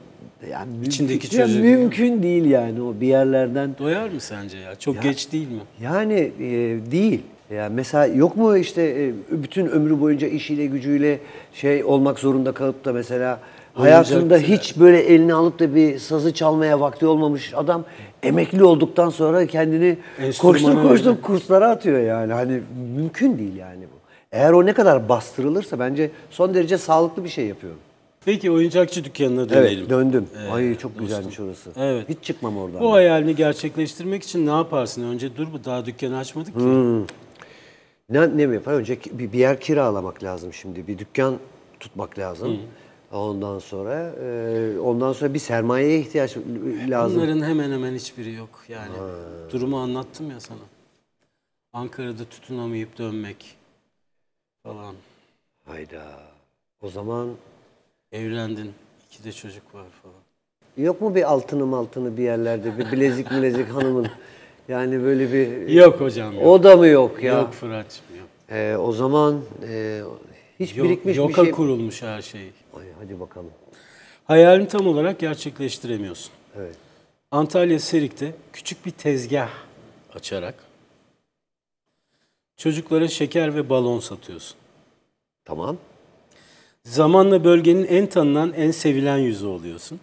yani mümkün, İçindeki ya çocuk. mümkün değil yani o bir yerlerden. doyar mı sence ya? Çok geç değil mi? Yani e, değil. Ya mesela yok mu işte e, bütün ömrü boyunca işiyle gücüyle şey olmak zorunda kalıp da mesela hayatında hiç böyle eline alıp da bir sazı çalmaya vakti olmamış adam emekli olduktan sonra kendini koştur koştur öyle. kurslara atıyor yani. Hani mümkün değil yani bu. Eğer o ne kadar bastırılırsa bence son derece sağlıklı bir şey yapıyorum. Peki oyuncakçı dükkanına dönelim. Evet döndüm. Ee, Ay çok dostum. güzelmiş orası. Evet. Hiç çıkmam oradan. Bu hayalini gerçekleştirmek için ne yaparsın? Önce dur bu daha dükkanı açmadık ki. Hmm. Ne, ne mi yapar? Önce bir, bir yer kiralamak lazım şimdi. Bir dükkan tutmak lazım. Ondan sonra e, ondan sonra bir sermayeye ihtiyaç lazım. Bunların hemen hemen hiçbiri yok. Yani durumu anlattım ya sana. Ankara'da tutunamayıp dönmek falan. Hayda. O zaman Evlendin. iki de çocuk var falan. yok mu bir altını altını bir yerlerde bir bilezik bilezik hanımın yani böyle bir Yok hocam yok. o da mı yok ya? Yok Fırat'cığım yok. E, o zaman e, hiç Yok, birikmiş yoka bir şey. kurulmuş her şey. Ay, hadi bakalım. Hayalini tam olarak gerçekleştiremiyorsun. Evet. Antalya Serik'te küçük bir tezgah açarak çocuklara şeker ve balon satıyorsun. Tamam. Zamanla bölgenin en tanınan, en sevilen yüzü oluyorsun.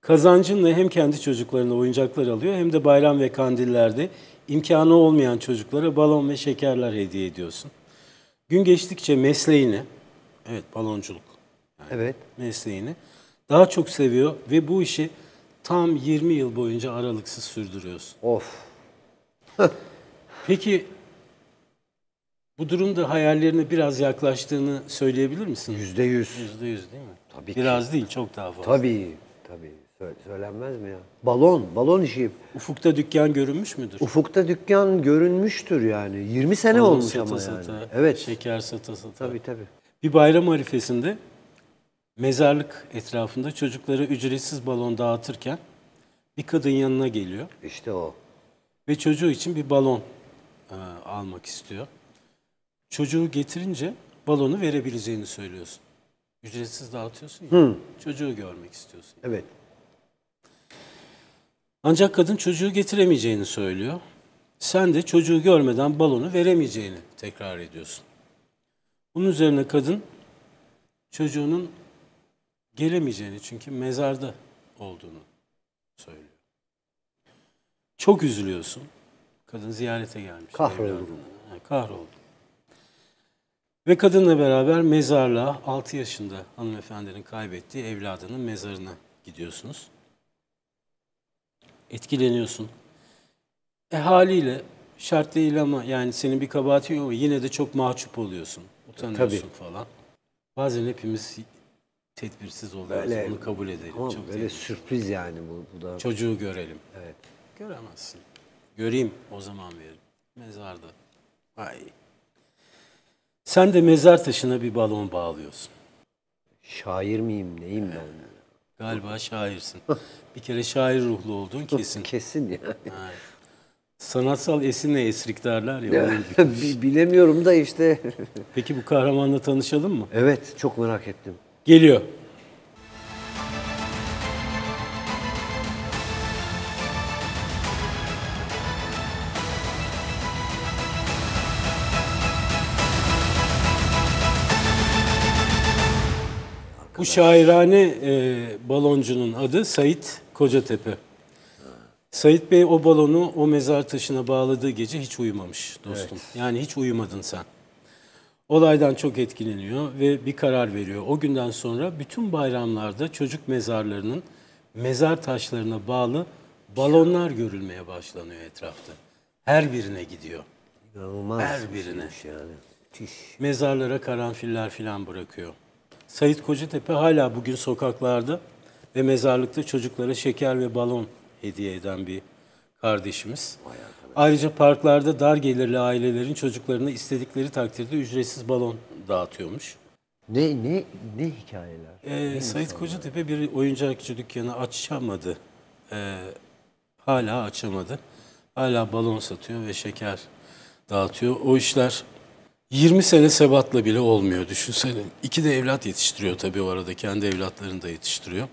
Kazancınla hem kendi çocuklarına oyuncaklar alıyor hem de bayram ve kandillerde imkanı olmayan çocuklara balon ve şekerler hediye ediyorsun. Gün geçtikçe mesleğini, evet balonculuk Evet. mesleğini daha çok seviyor ve bu işi tam 20 yıl boyunca aralıksız sürdürüyorsun. Of. Peki bu durumda hayallerine biraz yaklaştığını söyleyebilir misin? Yüzde yüz. Yüzde yüz değil mi? Tabii ki. Biraz değil, çok daha fazla. Tabii. Tabii. Sö- Söylenmez mi ya? Balon. Balon işi. Ufukta dükkan görünmüş müdür? Ufukta dükkan görünmüştür yani. 20 sene Balon olmuş sata ama sata, yani. Evet. Şeker sata sata. Tabii tabii. Bir bayram arifesinde mezarlık etrafında çocuklara ücretsiz balon dağıtırken bir kadın yanına geliyor İşte o. ve çocuğu için bir balon e, almak istiyor. Çocuğu getirince balonu verebileceğini söylüyorsun. Ücretsiz dağıtıyorsun ya. Çocuğu görmek istiyorsun. Evet. Ancak kadın çocuğu getiremeyeceğini söylüyor. Sen de çocuğu görmeden balonu veremeyeceğini tekrar ediyorsun. Bunun üzerine kadın çocuğunun gelemeyeceğini çünkü mezarda olduğunu söylüyor. Çok üzülüyorsun. Kadın ziyarete gelmiş. Kahroldum. Ha, Kahroldum. Ve kadınla beraber mezarlığa 6 yaşında hanımefendinin kaybettiği evladının mezarına gidiyorsunuz etkileniyorsun. E haliyle şart değil ama yani senin bir kabahatin yok yine de çok mahcup oluyorsun. Utanıyorsun falan. Bazen hepimiz tedbirsiz oluyoruz. Böyle- Onu kabul edelim. Ama çok böyle sürpriz yani bu, bu da. Çocuğu görelim. Evet. Göremezsin. Göreyim o zaman veririm. Mezarda. Ay. Sen de mezar taşına bir balon bağlıyorsun. Şair miyim neyim ben? Galiba şairsin. bir kere şair ruhlu olduğun kesin. Kesin yani. Ha. Sanatsal esinle esrik derler ya. Bi- Bilemiyorum da işte. Peki bu kahramanla tanışalım mı? evet çok merak ettim. Geliyor. Bu şairane e, baloncunun adı Sait Kocatepe. Sait Bey o balonu o mezar taşına bağladığı gece hiç uyumamış dostum. Yani hiç uyumadın sen. Olaydan çok etkileniyor ve bir karar veriyor. O günden sonra bütün bayramlarda çocuk mezarlarının mezar taşlarına bağlı balonlar görülmeye başlanıyor etrafta. Her birine gidiyor. İnanılmaz Her bir birine. yani. Müthiş. Mezarlara karanfiller filan bırakıyor. Sait Kocatepe hala bugün sokaklarda ve mezarlıkta çocuklara şeker ve balon hediye eden bir kardeşimiz. Ayrıca parklarda dar gelirli ailelerin çocuklarına istedikleri takdirde ücretsiz balon dağıtıyormuş. Ne ne ne hikayeler. Ee, Sait Kocatepe bir oyuncakçı dükkanı açamadı. Ee, hala açamadı. Hala balon satıyor ve şeker dağıtıyor. O işler 20 sene sebatla bile olmuyor düşünsene. İki de evlat yetiştiriyor tabii o arada. Kendi evlatlarını da yetiştiriyor.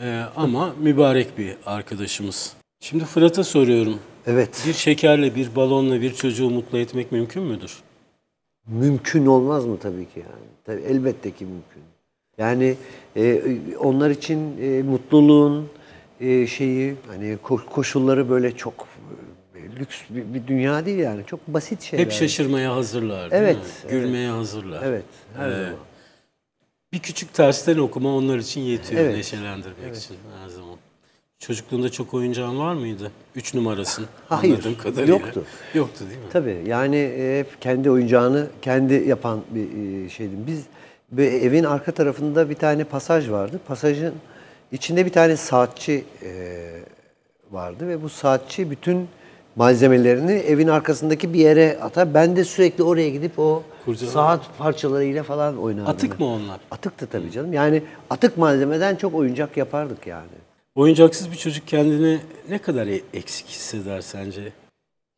Ee, ama mübarek bir arkadaşımız. Şimdi Fırat'a soruyorum. Evet. Bir şekerle, bir balonla bir çocuğu mutlu etmek mümkün müdür? Mümkün olmaz mı tabii ki yani? Tabii elbette ki mümkün. Yani e, onlar için e, mutluluğun e, şeyi hani ko- koşulları böyle çok e, lüks bir, bir dünya değil yani. Çok basit şeyler. Hep şaşırmaya hazırlar değil Evet, mi? evet. Gülmeye hazırlar. Evet, her Ee, zaman. Bir küçük tersten okuma onlar için yetiyor Evet. neşelendirmek için her zaman. Çocukluğunda çok oyuncağın var mıydı? Üç numarasın. Hayır, kadarıyla. yoktu. Yoktu değil mi? Tabii yani e, hep kendi oyuncağını kendi yapan bir e, şeydim. Biz evin arka tarafında bir tane pasaj vardı. Pasajın içinde bir tane saatçi e, vardı ve bu saatçi bütün malzemelerini evin arkasındaki bir yere atar. Ben de sürekli oraya gidip o Kurcala- saat parçalarıyla falan oynardım. Atık mı onlar? Atıktı tabii canım. Yani atık malzemeden çok oyuncak yapardık yani. Oyuncaksız bir çocuk kendini ne kadar e- eksik hisseder sence?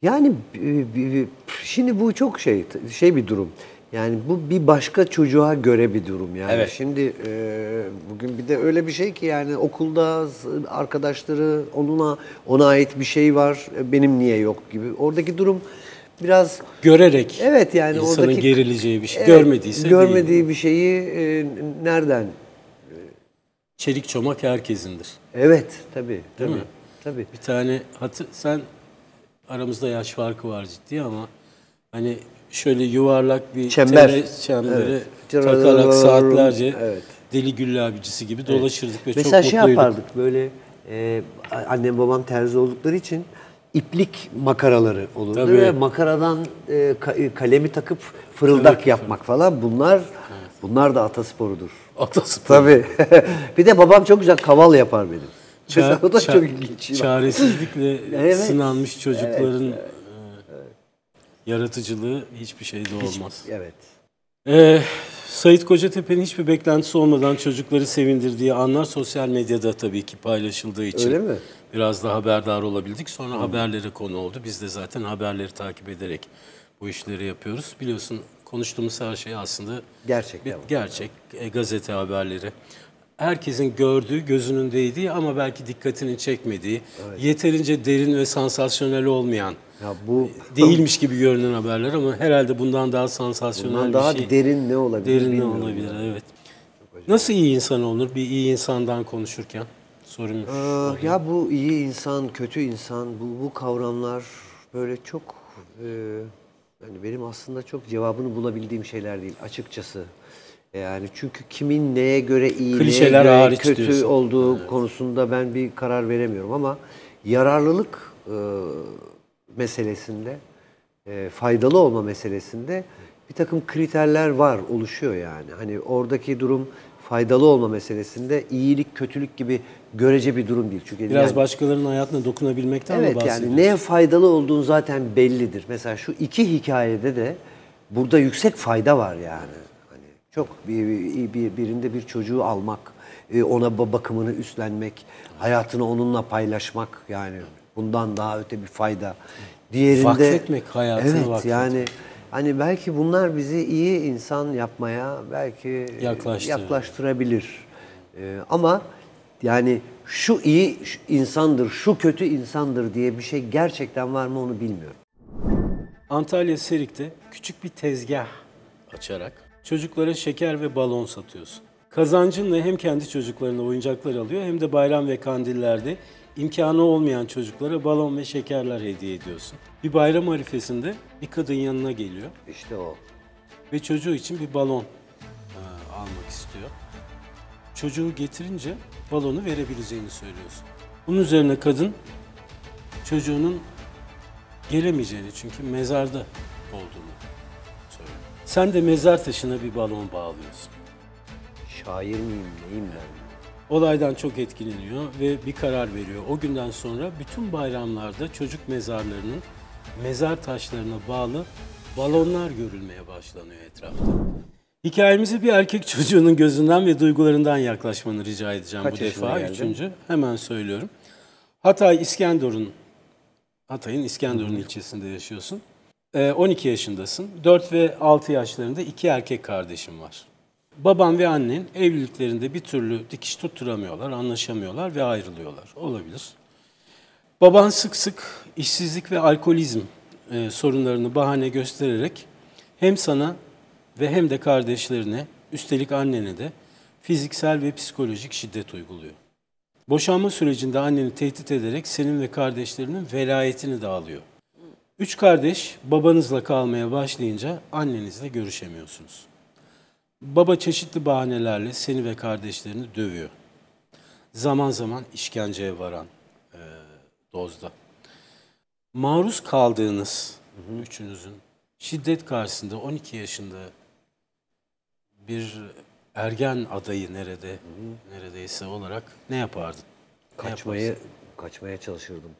Yani e, şimdi bu çok şey şey bir durum. Yani bu bir başka çocuğa göre bir durum yani. Evet. Şimdi e, bugün bir de öyle bir şey ki yani okulda arkadaşları onuna ona ait bir şey var. e, Benim niye yok gibi. Oradaki durum biraz Görerek evet yani insanın oradaki gerileceği bir şey. Evet, Görmediyse görmediği değil. bir şeyi e, nereden? Çelik çomak herkesindir. Evet tabii. Tabii. mi? Tabii. Bir tane hatır, sen aramızda yaş farkı var ciddi ama hani şöyle yuvarlak bir Çember. tele çemberi Evet. takarak saatlerce Evet. deli güllabicisi gibi dolaşırdık ve Mesela çok şey mutluyduk. yapardık böyle e, annem babam terzi oldukları için iplik makaraları olurdu Tabii. ve makaradan e, ka- kalemi takıp fırıldak yapmak falan bunlar bunlar da atasporudur. Atası Tabii. bir de babam çok güzel kaval yapar benim. Ça- o da ça- çok ilginç. Çaresizlikle Evet. sınanmış çocukların e, yaratıcılığı hiçbir şeyde olmaz. Evet. Ee, Sait Kocatepe'nin hiçbir beklentisi olmadan çocukları sevindirdiği anlar sosyal medyada tabii ki paylaşıldığı için Öyle mi? biraz da haberdar olabildik. Sonra haberlere konu oldu. Biz de zaten haberleri takip ederek bu işleri yapıyoruz. Biliyorsun konuştuğumuz her şey aslında Gerçek bir gerçek e, gazete haberleri. Herkesin gördüğü, gözünün değdiği ama belki dikkatini çekmediği, yeterince derin ve sansasyonel olmayan, Ya bu değilmiş gibi görünen haberler ama herhalde bundan daha sansasyonel bundan bir daha şey. derin ne olabilir Derin ne olabilir ya. evet. Nasıl iyi insan olunur bir iyi insandan konuşurken? Sorun Ee, ya bu iyi insan, kötü insan, bu, bu kavramlar böyle çok e, yani benim aslında çok cevabını bulabildiğim şeyler değil açıkçası. Yani çünkü kimin neye göre iyi, Klişeler neye göre kötü diyorsun. olduğu konusunda ben bir karar veremiyorum ama yararlılık e, meselesinde, e, faydalı olma meselesinde bir takım kriterler var, oluşuyor yani. Hani oradaki durum faydalı olma meselesinde iyilik, kötülük gibi görece bir durum değil. Çünkü Biraz yani- başkalarının hayatına dokunabilmekten mi Evet bahsediyorsun? yani neye faydalı olduğun zaten bellidir. Mesela şu iki hikayede de burada yüksek fayda var yani. Hani çok bir, bir- bir- birinde bir çocuğu almak, e, ona ba- bakımını üstlenmek, hayatını onunla paylaşmak yani bundan daha öte bir fayda. Diğerinde Vakfetmek, hayatını Evet vakfetmek. yani hani belki bunlar bizi iyi insan yapmaya belki Yaklaştırır. yaklaştırabilir. Ee, ama yani şu iyi insandır, şu kötü insandır diye bir şey gerçekten var mı onu bilmiyorum. Antalya Serik'te küçük bir tezgah açarak çocuklara şeker ve balon satıyorsun. Kazancınla hem kendi çocuklarına oyuncaklar alıyor hem de bayram ve kandillerde imkanı olmayan çocuklara balon ve şekerler hediye ediyorsun. Bir bayram arifesinde bir kadın yanına geliyor İşte o. ve çocuğu için bir balon e, almak istiyor. Çocuğu getirince balonu verebileceğini söylüyorsun. Bunun üzerine kadın çocuğunun Gelemeyeceğini çünkü mezarda olduğunu söylüyor. Sen de mezar taşına bir balon bağlıyorsun. Şair miyim, neyim ben? Olaydan çok etkileniyor ve bir karar veriyor. O günden sonra bütün bayramlarda çocuk mezarlarının mezar taşlarına bağlı balonlar görülmeye başlanıyor etrafta. Hikayemizi bir erkek çocuğunun gözünden ve duygularından yaklaşmanı rica edeceğim Kaç bu defa. geldin? Üçüncü. Hemen söylüyorum. Hatay İskenderun, Hatay'ın İskenderun ilçesinde yaşıyorsun. Ee, 12 yaşındasın. 4 ve 6 yaşlarında iki erkek kardeşim var. Baban ve annen evliliklerinde bir türlü dikiş tutturamıyorlar, anlaşamıyorlar ve ayrılıyorlar. Olabilir. Baban sık sık işsizlik ve alkolizm e, sorunlarını bahane göstererek hem sana ve hem de kardeşlerine, üstelik annene de fiziksel ve psikolojik şiddet uyguluyor. Boşanma sürecinde anneni tehdit ederek senin ve kardeşlerinin velayetini de alıyor. Üç kardeş babanızla kalmaya başlayınca annenizle görüşemiyorsunuz. Baba çeşitli bahanelerle seni ve kardeşlerini dövüyor. Zaman zaman işkenceye varan e, dozda. Maruz kaldığınız üçünüzün şiddet karşısında 12 yaşında bir ergen adayı nerede neredeyse olarak ne yapardın? Ne Kaçmayı, yaparsın? kaçmaya çalışırdım.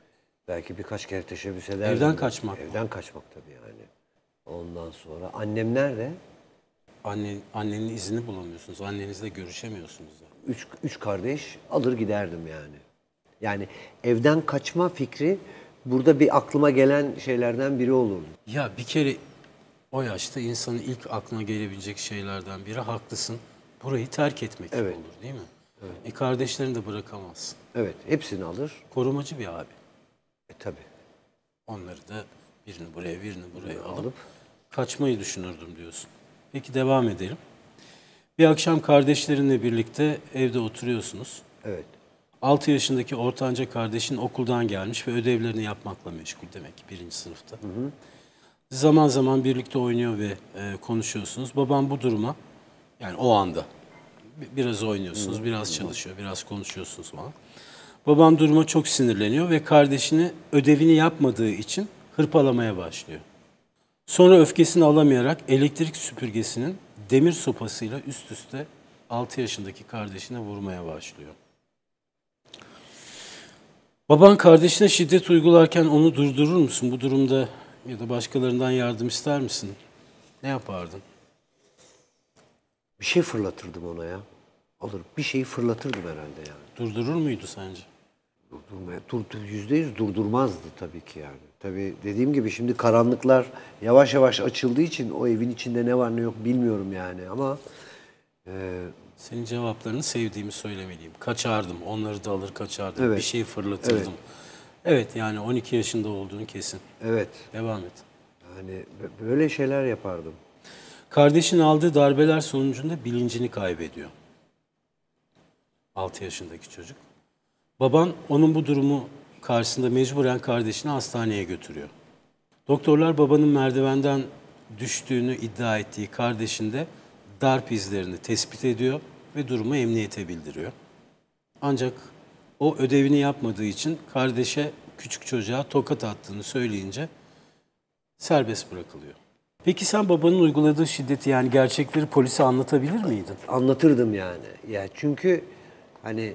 Belki birkaç kere teşebbüs ederdim. Evden kaçmak mı? Evden kaçmak tabii yani. Ondan sonra annem nerede? Anne, annenin izini bulamıyorsunuz. Annenizle görüşemiyorsunuz. da. Üç, üç kardeş alır giderdim yani. Yani evden kaçma fikri burada bir aklıma gelen şeylerden biri olurdu. Ya bir kere o yaşta insanın ilk aklına gelebilecek şeylerden biri haklısın. Burayı terk etmek Evet. olur değil mi? E kardeşlerini de bırakamazsın. Evet hepsini alır. Korumacı bir abi. E tabii. Onları da birini buraya birini buraya alıp, alıp- kaçmayı düşünürdüm diyorsun. Peki devam edelim. Bir akşam kardeşlerinle birlikte evde oturuyorsunuz. Evet. 6 yaşındaki ortanca kardeşin okuldan gelmiş ve ödevlerini yapmakla meşgul demek ki birinci sınıfta. Zaman zaman birlikte oynuyor ve e, konuşuyorsunuz. Babam bu duruma yani o anda bi- biraz oynuyorsunuz, biraz çalışıyor, biraz konuşuyorsunuz falan. Babam duruma çok sinirleniyor ve kardeşini ödevini yapmadığı için hırpalamaya başlıyor. Sonra öfkesini alamayarak elektrik süpürgesinin demir sopasıyla üst üste 6 yaşındaki kardeşine vurmaya başlıyor. Baban kardeşine şiddet uygularken onu durdurur musun? Bu durumda ya da başkalarından yardım ister misin? Ne yapardın? Bir şey fırlatırdım ona ya. Alır bir şeyi fırlatırdım herhalde yani. Durdurur muydu sence? Durdurmaya, dur, dur- yüzde yüz durdurmazdı tabii ki yani. Tabii dediğim gibi şimdi karanlıklar yavaş yavaş açıldığı için o evin içinde ne var ne yok bilmiyorum yani ama e, Senin cevaplarını sevdiğimi söylemeliyim. Kaçardım, onları da alır kaçardım, Evet. bir şey fırlatırdım. Evet. yani 12 yaşında olduğun kesin. evet Devam et. yani bö- böyle şeyler yapardım. Kardeşin aldığı darbeler sonucunda bilincini kaybediyor. 6 yaşındaki çocuk. Baban onun bu durumu karşısında mecburen kardeşini hastaneye götürüyor. Doktorlar babanın merdivenden düştüğünü iddia ettiği kardeşinde darp izlerini tespit ediyor ve durumu emniyete bildiriyor. Ancak o ödevini yapmadığı için kardeşe küçük çocuğa tokat attığını söyleyince serbest bırakılıyor. Peki sen babanın uyguladığı şiddeti yani gerçekleri polise anlatabilir miydin? Anlatırdım yani. Ya çünkü hani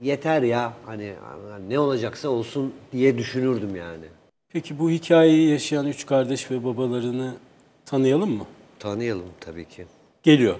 yeter ya hani ne olacaksa olsun diye düşünürdüm yani. Peki bu hikayeyi yaşayan üç kardeş ve babalarını tanıyalım mı? Tanıyalım tabii ki. Geliyor.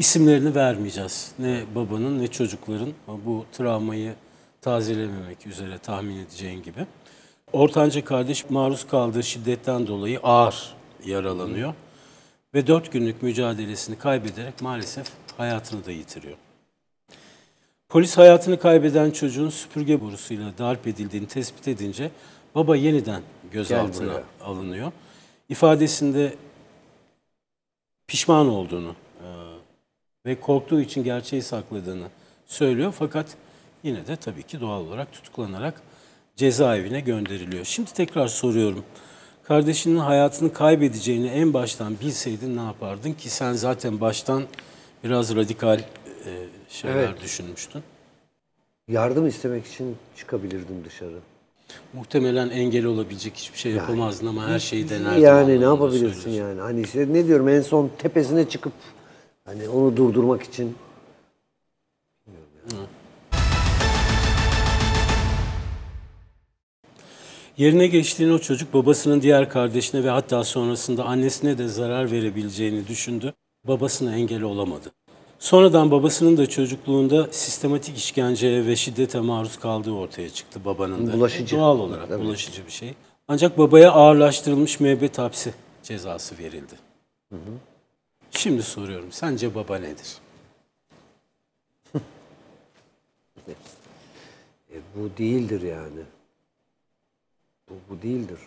İsimlerini vermeyeceğiz. Ne babanın ne çocukların bu travmayı tazelememek üzere tahmin edeceğin gibi. Ortanca kardeş maruz kaldığı şiddetten dolayı ağır yaralanıyor ve dört günlük mücadelesini kaybederek maalesef hayatını da yitiriyor. Polis hayatını kaybeden çocuğun süpürge borusuyla darp edildiğini tespit edince baba yeniden gözaltına alınıyor. İfadesinde pişman olduğunu ve korktuğu için gerçeği sakladığını söylüyor. Fakat yine de tabii ki doğal olarak tutuklanarak cezaevine gönderiliyor. Şimdi tekrar soruyorum. kardeşinin hayatını kaybedeceğini en baştan bilseydin ne yapardın ki sen zaten baştan biraz radikal e, şeyler Evet. düşünmüştün. Yardım istemek için çıkabilirdim dışarı. Muhtemelen engel olabilecek hiçbir şey yapamazdın ama her şeyi denerdin. Yani ne yapabilirsin yani? Hani işte ne diyorum en son tepesine çıkıp hani onu durdurmak için Yerine geçtiğin o çocuk babasının diğer kardeşine ve hatta sonrasında annesine de zarar verebileceğini düşündü. Babasına engel olamadı. Sonradan babasının da çocukluğunda sistematik işkenceye ve şiddete maruz kaldığı ortaya çıktı babanın da. Bulaşıcı. Doğal olarak bulaşıcı bir şey. Ancak babaya ağırlaştırılmış müebbet hapsi cezası verildi. Şimdi soruyorum, sence baba nedir? e, bu değildir yani. Bu, bu değildir.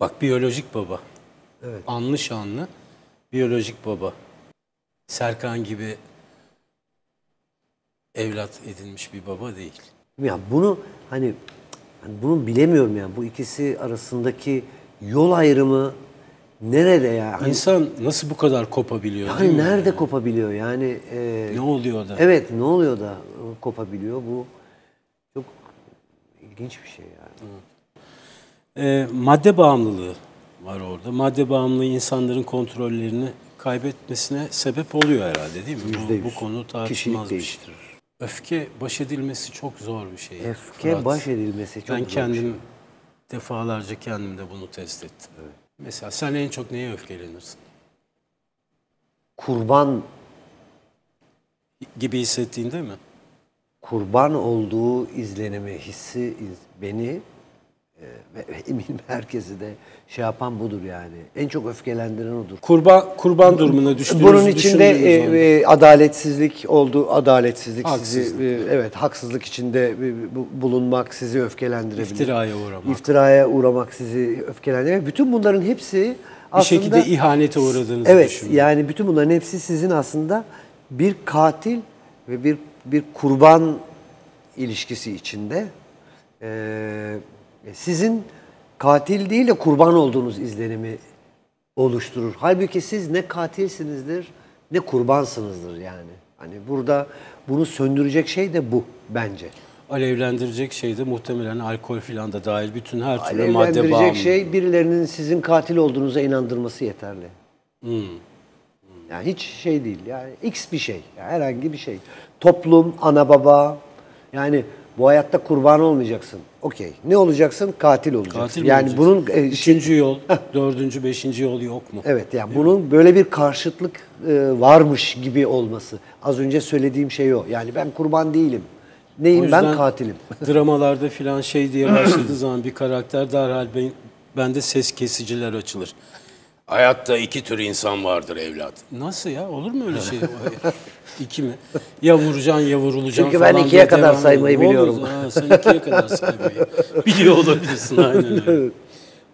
Bak biyolojik baba. Evet. Anlı şanlı biyolojik baba. Serkan gibi evlat edinmiş bir baba değil. Ya bunu hani, hani bunu bilemiyorum yani bu ikisi arasındaki yol ayrımı nerede ya? Hani, İnsan nasıl bu kadar kopabiliyor mi? nerede kopabiliyor yani? e, Ne oluyor da? Evet ne oluyor da e, kopabiliyor bu çok ilginç bir şey yani. Ee, madde bağımlılığı var orada. Madde bağımlılığı insanların kontrollerini kaybetmesine sebep oluyor herhalde değil mi? Yüzde Bu, yüz. bu konu tartışılmaz Kişilik bir şey. Öfke baş edilmesi çok zor bir şey. Öfke Fırat. baş edilmesi çok Ben zor bir kendim şey. defalarca kendimde bunu test ettim. Mesela sen en çok neye öfkelenirsin? Kurban Gibi hissettiğinde mi? kurban olduğu izlenimi, hissi iz- beni ve eminim herkesi de şey yapan budur yani. En çok öfkelendiren odur. Kurban kurban durumuna düştüğünüzü Bunun içinde e, e, adaletsizlik oldu, adaletsizlik sizi Haksızlık. e, evet haksızlık içinde e, bu- bulunmak sizi öfkelendirebilir. İftiraya uğramak. İftiraya uğramak sizi öfkelendirebilir. Bütün bunların hepsi bir aslında şekilde ihanete uğradığınızı Evet düşünün. yani bütün bunların hepsi sizin aslında bir katil ve bir bir kurban ilişkisi içinde e, sizin katil değil de kurban olduğunuz izlenimi oluşturur. Halbuki siz ne katilsinizdir ne kurbansınızdır yani. Hani burada bunu söndürecek şey de bu bence. Alevlendirecek şey de muhtemelen alkol filan da dahil bütün her türlü madde Alevlendirecek bağımlılığı. şey birilerinin sizin katil olduğunuza inandırması yeterli. Hmm. Yani hiç şey değil. Yani x bir şey. Yani herhangi bir şey. Toplum, ana baba. Yani bu hayatta kurban olmayacaksın. Okey. Ne olacaksın? Katil olacaksın. Katil yani olacaksın? bunun e, Üçüncü yol, dördüncü, beşinci yol yok mu? evet yani bunun böyle bir karşıtlık e, varmış gibi olması. Az önce söylediğim şey o. Yani ben kurban değilim. Neyim ben katilim. Dramalarda filan şey diye başladığı zaman bir karakter derhal ben, bende ses kesiciler açılır. Hayatta iki tür insan vardır evlat. Nasıl ya? Olur mu öyle şey? iki mi? Ya vuracaksın ya vurulacaksın Çünkü ben falan ikiye diye kadar devam saymayı ediyor. biliyorum. Olur. Ha, sen ikiye kadar saymayı biliyor olabilirsin aynen öyle.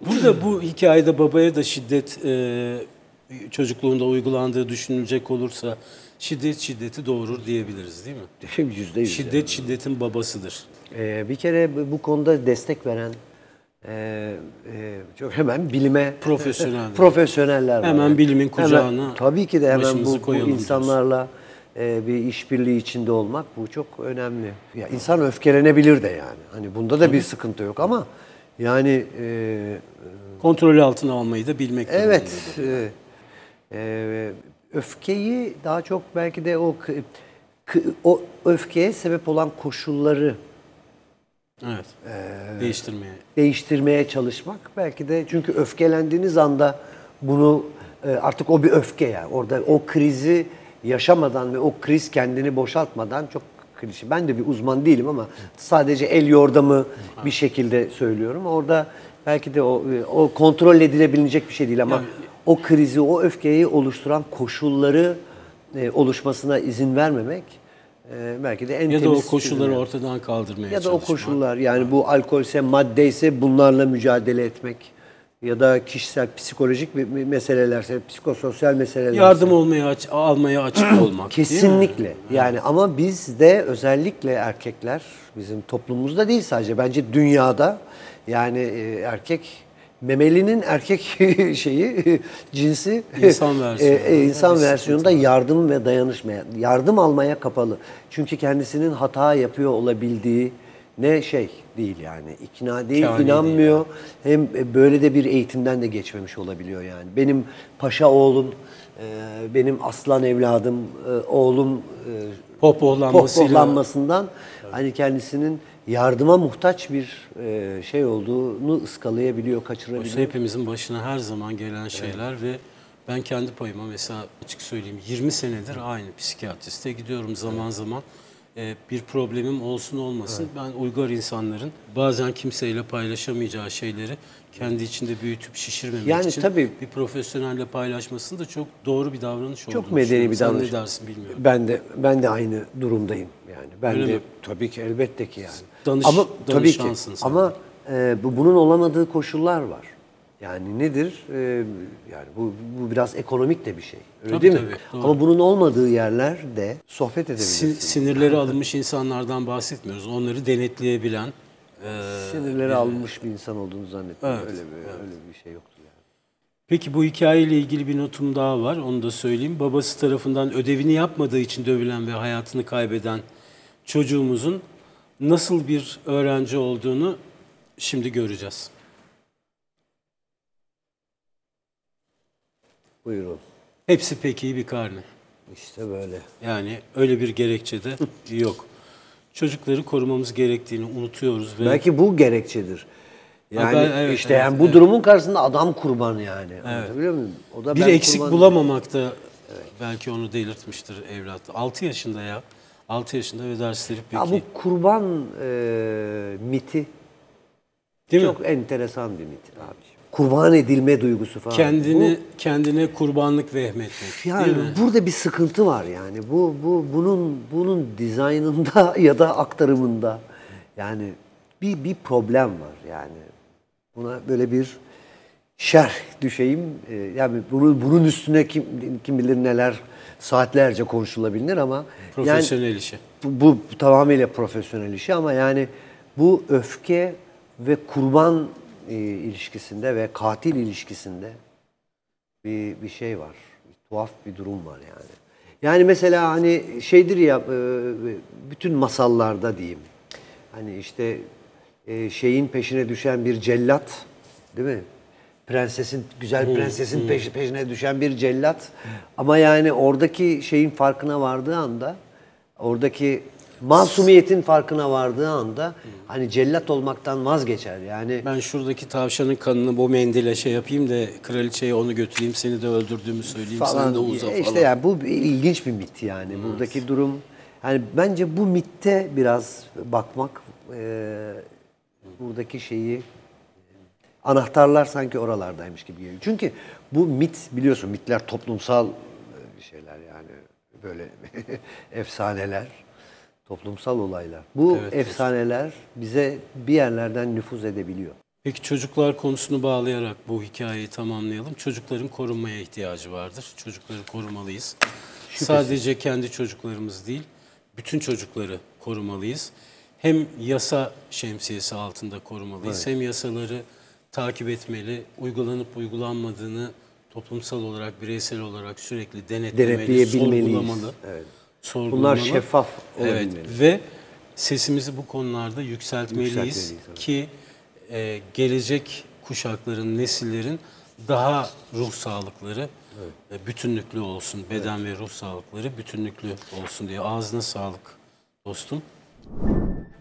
Burada bu hikayede babaya da şiddet e, çocukluğunda uygulandığı düşünülecek olursa şiddet şiddeti doğurur diyebiliriz değil mi? Yüzde yüz. Şiddet şiddetin babasıdır. Ee, bir kere bu konuda destek veren e, e, çok hemen bilime Profesyoneller. profesyoneller var. Hemen bilimin kucağına Hemen- tabii ki de hemen bu, bu insanlarla e, bir işbirliği içinde olmak bu çok önemli. Ya insan öfkelenebilir de yani. Hani bunda da bir sıkıntı yok ama yani e, Kontrolü altına almayı da bilmek evet e, e, öfkeyi daha çok belki de o o öfkeye sebep olan koşulları Evet. Ee, Değiştirmeye. değiştirmeye çalışmak belki de çünkü öfkelendiğiniz anda bunu e, artık o bir öfke yani orada o krizi yaşamadan ve o kriz kendini boşaltmadan çok klişe. Ben de bir uzman değilim ama sadece el yordamı bir şekilde söylüyorum. Orada belki de o e, o kontrol edilebilecek bir şey değil ama Yani- o krizi, o öfkeyi oluşturan koşulları e, oluşmasına izin vermemek e, belki de en Ya da o koşulları çözüm. ortadan kaldırmaya Ya da o koşullar yani bu alkolse maddeyse bunlarla mücadele etmek ya da kişisel psikolojik meselelerse psikososyal meselelerse Yardım olmaya aç, almaya açık olmak. kesinlikle yani ama bizde özellikle erkekler bizim toplumumuzda değil sadece bence dünyada yani e, erkek memelinin erkek şeyi cinsi İnsan versiyonu. e, e, insan versiyonunda yardım ve dayanışmaya yardım almaya kapalı. Çünkü kendisinin hata yapıyor olabildiği ne şey değil yani ikna değil, Kâni inanmıyor. Hem böyle de bir eğitimden de geçmemiş olabiliyor yani. Benim paşa oğlum, e, benim aslan evladım, e, oğlum e, pohpohlanmasından hani kendisinin yardıma muhtaç bir e, şey olduğunu ıskalayabiliyor, Oysa kaçırabiliyor. hepimizin başına her zaman gelen şeyler ve ben kendi payıma mesela açık söyleyeyim 20 senedir aynı psikiyatriste gidiyorum zaman zaman. Ee, bir problemim olsun olmasın ben uygar insanların bazen kimseyle paylaşamayacağı şeyleri kendi içinde büyütüp şişirmemek Yani için tabii- bir profesyonelle paylaşmasının da çok doğru bir davranış olduğunu Çok medeni bir Sen davranış. ne dersin bilmiyorum. Ben de ben de aynı durumdayım yani. Ben Öyle de mi? tabii ki elbette ki yani. Danış- ama tabii ki sen. ama e, bu bunun olamadığı koşullar var. Yani nedir? E, yani bu, bu biraz ekonomik de bir şey. Öyle Tabii, değil mi? tabii, doğru. Ama bunun olmadığı yerlerde sohbet Sin- edebilirsin. sinirleri alınmış insanlardan bahsetmiyoruz. Onları denetleyebilen e, Sinirleri almış bir insan olduğunu zannetmiyorum. Evet, öyle bir öyle bir şey yoktur yani. Peki bu hikayeyle ilgili bir notum daha var. Onu da söyleyeyim. Babası tarafından ödevini yapmadığı için dövülen ve hayatını kaybeden çocuğumuzun nasıl bir öğrenci olduğunu şimdi göreceğiz. Buyurun. Hepsi pek iyi bir karne. İşte böyle. Yani öyle bir gerekçe de yok. Çocukları korumamız gerektiğini unutuyoruz ve Belki bu gerekçedir. Yani ben- evet, işte evet, yani bu durumun karşısında adam kurban yani. Anlatabiliyor muyum? O da bir eksik bulamamak da belki onu delirtmiştir evlat. 6 yaşında ya. 6 yaşında ve dersleri peki. Ya bu kurban e, miti Değil mi? çok enteresan bir mit abi. Kurban edilme duygusu falan. Kendini kendine kurbanlık vehmetmek. Bu, yani değil mi? burada bir sıkıntı var yani. Bu bu bunun bunun dizaynında ya da aktarımında yani bir bir problem var yani. Buna böyle bir şerh düşeyim. E, yani bunu, bunun üstüne kim, kim bilir neler saatlerce konuşulabilir ama yani Profesyonel işi. bu, bu tamamıyla profesyonel işi ama yani bu öfke ve kurban e, ilişkisinde ve katil ilişkisinde bir, bir şey var. Bir tuhaf bir durum var yani. Yani mesela hani şeydir ya e, bütün masallarda diyeyim. Hani işte e, şeyin peşine düşen bir cellat değil mi? Prensesin, güzel prensesin peş- peşine düşen bir cellat. Ama yani oradaki şeyin farkına vardığı anda, oradaki masumiyetin farkına vardığı anda hani cellat olmaktan vazgeçer. Yani Ben şuradaki tavşanın kanını bu mendile şey yapayım da kraliçeye onu götüreyim seni de öldürdüğümü söyleyeyim sen falan. de uza falan. İşte yani bu ilginç bir mit yani. Buradaki durum yani bence bu mitte biraz bakmak e, buradaki şeyi anahtarlar sanki oralardaymış gibi geliyor. Çünkü bu mit biliyorsun mitler toplumsal e, şeyler yani böyle efsaneler, toplumsal olaylar. Bu Evet, efsaneler bize bir yerlerden nüfuz edebiliyor. Peki çocuklar konusunu bağlayarak bu hikayeyi tamamlayalım. Çocukların korunmaya ihtiyacı vardır. Çocukları korumalıyız. Sadece kendi çocuklarımız değil, bütün çocukları korumalıyız. Hem yasa şemsiyesi altında korumalıyız, hem yasaları takip etmeli, uygulanıp uygulanmadığını toplumsal olarak, bireysel olarak sürekli denetlemeli, sorgulamalı. Evet. Bunlar şeffaf Evet olabilmeli. ve sesimizi bu konularda yükseltmeliyiz, Yükseltmeliyiz, evet. ki e, gelecek kuşakların, nesillerin daha ruh sağlıkları e, bütünlüklü olsun. Beden ve ruh sağlıkları bütünlüklü olsun diye. Ağzına sağlık dostum.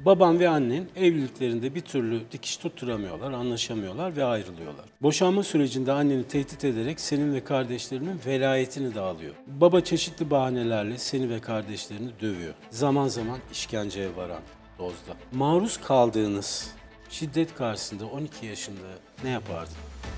Baban ve annen evliliklerinde bir türlü dikiş tutturamıyorlar, anlaşamıyorlar ve ayrılıyorlar. Boşanma sürecinde anneni tehdit ederek senin ve kardeşlerinin velayetini de alıyor. Baba çeşitli bahanelerle seni ve kardeşlerini dövüyor. Zaman zaman işkenceye varan dozda. Maruz kaldığınız şiddet karşısında 12 yaşında ne yapardın?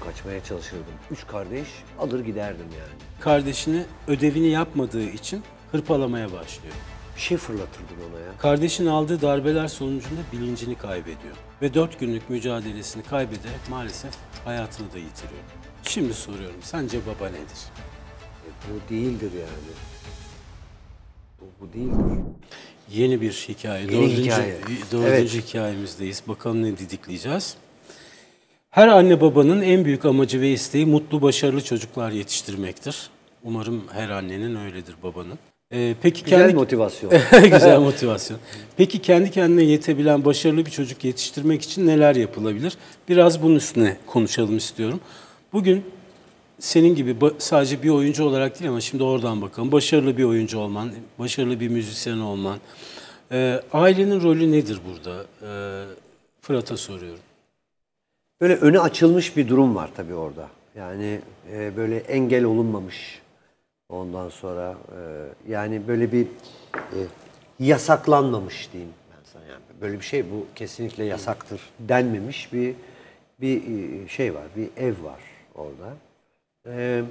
Kaçmaya çalışırdım. Üç kardeş alır giderdim yani. Kardeşini ödevini yapmadığı için hırpalamaya başlıyor. Bir şey fırlatırdım ona ya. Kardeşin aldığı darbeler sonucunda bilincini kaybediyor. Ve dört günlük mücadelesini kaybederek maalesef hayatını da yitiriyor. Şimdi soruyorum, sence baba nedir? E, bu değildir yani. Bu, bu değildir. Yeni bir hikaye, Yeni dördüncü, hikaye. dördüncü Evet. hikayemizdeyiz. Bakalım ne didikleyeceğiz. Her anne babanın en büyük amacı ve isteği mutlu, başarılı çocuklar yetiştirmektir. Umarım her annenin öyledir babanın. Ee, peki Güzel kendi motivasyon. güzel motivasyon. Peki kendi kendine yetebilen başarılı bir çocuk yetiştirmek için neler yapılabilir? Biraz bunun üstüne konuşalım istiyorum. Bugün senin gibi sadece bir oyuncu olarak değil ama şimdi oradan bakalım. Başarılı bir oyuncu olman, başarılı bir müzisyen olman. Ee, ailenin rolü nedir burada? Ee, Fırat'a soruyorum. Böyle öne açılmış bir durum var tabii orada. Yani e, böyle engel olunmamış. Ondan sonra e, yani böyle bir e, yasaklanmamış diyeyim ben sana yani. Böyle bir şey bu kesinlikle yasaktır denmemiş bir bir e, şey var, bir ev var orada. E,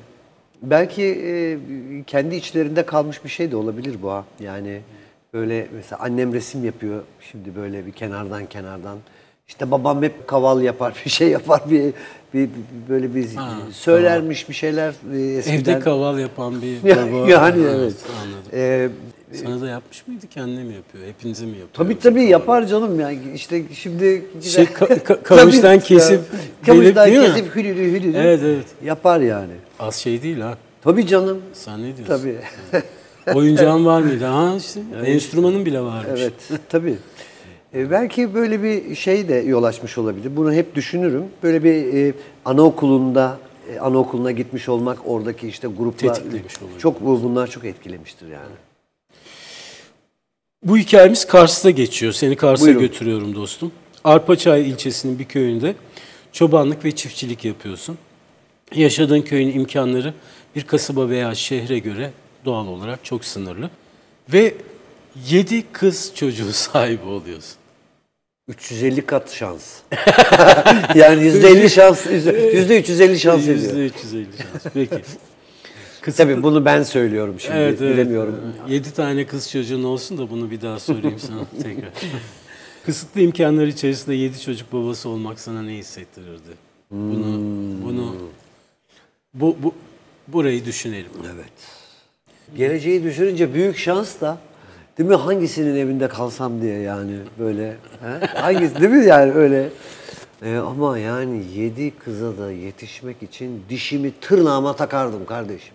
belki e, kendi içlerinde kalmış bir şey de olabilir bu ha. Yani böyle mesela annem resim yapıyor şimdi böyle bir kenardan kenardan. İşte babam hep kaval yapar, bir şey yapar, bir, bir, bir- böyle bir söylermiş bir şeyler e, eskiden. Evde kaval yapan bir baba. yani evet. Anladım. Ee, Sana da yapmış mıydı? Kendine mi yapıyor? Hepinize mi yapıyor? tabii tabii yapar canım yani işte şimdi Şey, ka- ka- kamıştan kesip kamıştan kesip hülülü hülülü Evet evet. yapar yani. Az şey değil ha. Tabii canım. Sen ne diyorsun? Tabii. Oyuncağın var mıydı? Ha işte. Enstrümanın bile varmış. Evet, tabii. E, belki böyle bir şey de yol açmış olabilir. Bunu hep düşünürüm. Böyle bir e, anaokulunda, e, anaokuluna gitmiş olmak, oradaki işte olabilir. çok bu- bunlar çok etkilemiştir yani. Bu hikayemiz Kars'ta geçiyor. Seni Kars'a Buyurun. götürüyorum dostum. Arpaçay ilçesinin bir köyünde çobanlık ve çiftçilik yapıyorsun. Yaşadığın köyün imkanları bir kasaba veya şehre göre doğal olarak çok sınırlı. Ve 7 kız çocuğu sahibi oluyorsun. 350 kat şans. yani %50 şans, yüzde 350 şans ediyor. %350 şans. Peki. Kısıtlı- Tabii bunu ben söylüyorum şimdi. Evet, evet. Bilemiyorum. 7 tane kız çocuğun olsun da bunu bir daha sorayım sana tekrar. Kısıtlı imkanlar içerisinde 7 çocuk babası olmak sana ne hissettirirdi? Bunu bunu bu, bu burayı düşünelim. Evet. Geleceği düşününce büyük şans da değil mi hangisinin evinde kalsam diye yani böyle. He? Hangisi değil mi yani öyle. Ee, ama yani yedi kıza da yetişmek için dişimi tırnağıma takardım kardeşim.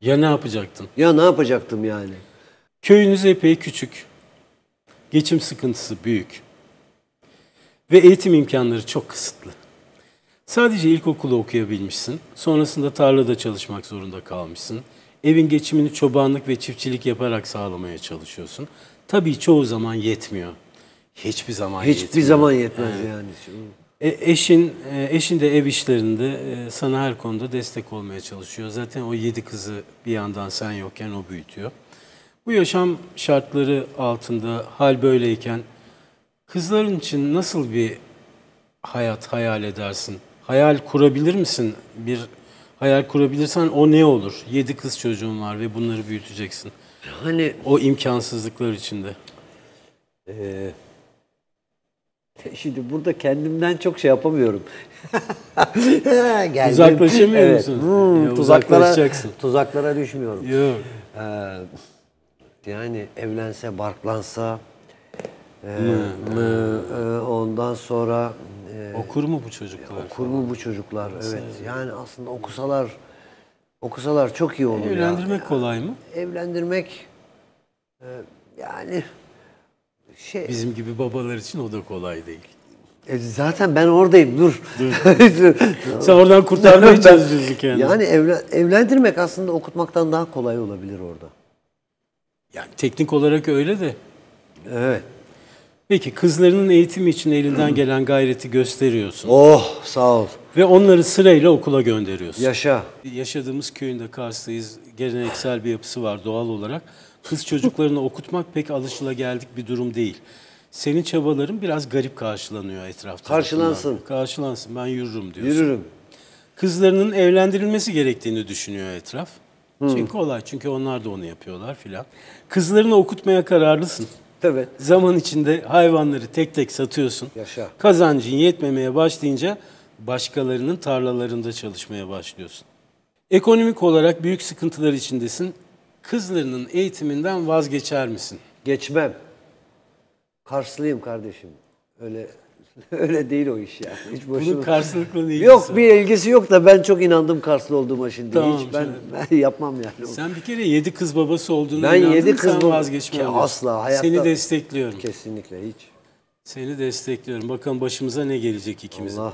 Ya ne yapacaktın? Ya ne yapacaktım yani? Köyünüz epey küçük. Geçim sıkıntısı büyük. Ve eğitim imkanları çok kısıtlı. Sadece ilkokulu okuyabilmişsin. Sonrasında tarlada çalışmak zorunda kalmışsın. Evin geçimini çobanlık ve çiftçilik yaparak sağlamaya çalışıyorsun. Tabii çoğu zaman yetmiyor. Hiçbir zaman Hiçbir yetmiyor. zaman yetmez yani. E, eşin, e, eşin de ev işlerinde e, sana her konuda destek olmaya çalışıyor. Zaten o yedi kızı bir yandan sen yokken o büyütüyor. Bu yaşam şartları altında hal böyleyken kızların için nasıl bir hayat hayal edersin? Hayal kurabilir misin? Bir hayal kurabilirsen o ne olur? Yedi kız çocuğun var ve bunları büyüteceksin. Hani O imkansızlıklar içinde. Ee, şimdi burada kendimden çok şey yapamıyorum. Geldim. Uzaklaşamıyor Evet. musun? Hmm, Ya tuzaklara, tuzaklara düşmüyorum. Yok. Ee, yani evlense, barklansa, e, e, ondan sonra e, Okur mu bu çocuklar? okur mu bu çocuklar? Evet. Yani aslında okusalar, okusalar çok iyi olur. Evlendirmek kolay mı? Evlendirmek e, yani şey Bizim gibi babalar için o da kolay değil. E, zaten ben oradayım dur. Sen oradan kurtarmaya çalışıyorsun kendini. yani evlen, evlendirmek aslında okutmaktan daha kolay olabilir orada. Yani teknik olarak öyle de. Evet. Peki kızlarının eğitimi için elinden gelen gayreti gösteriyorsun. Oh sağ ol. Ve onları sırayla okula gönderiyorsun. Yaşa. Yaşadığımız köyünde Kars'tayız. Geleneksel bir yapısı var doğal olarak. Kız çocuklarını okutmak pek alışılageldik bir durum değil. Senin çabaların biraz garip karşılanıyor etrafta. Karşılansın. Karşılansın. Ben yürürüm diyorsun. Yürürüm. Kızlarının evlendirilmesi gerektiğini düşünüyor etraf. Çünkü kolay. Çünkü onlar da onu yapıyorlar filan. Kızlarını okutmaya kararlısın. Tabii. Zaman içinde hayvanları tek tek satıyorsun. Yaşa. Kazancın yetmemeye başlayınca başkalarının tarlalarında çalışmaya başlıyorsun. Ekonomik olarak büyük sıkıntılar içindesin. Kızlarının eğitiminden vazgeçer misin? Geçmem. Karslıyım kardeşim. Öyle Öyle değil o iş yani. Hiç Bunun boşuna. karşılıklı ilgisi Yok bir ilgisi yok da ben çok inandım Karslı olduğuma şimdi. Tamam, Hiç ben, ben yapmam yani. Sen bir kere yedi kız babası olduğunu Ben inandın, yedi kız sen vazgeçmem. Asla, hayatta- Seni destekliyorum. Kesinlikle hiç. Seni destekliyorum. Bakalım başımıza ne gelecek ikimizin. Allah.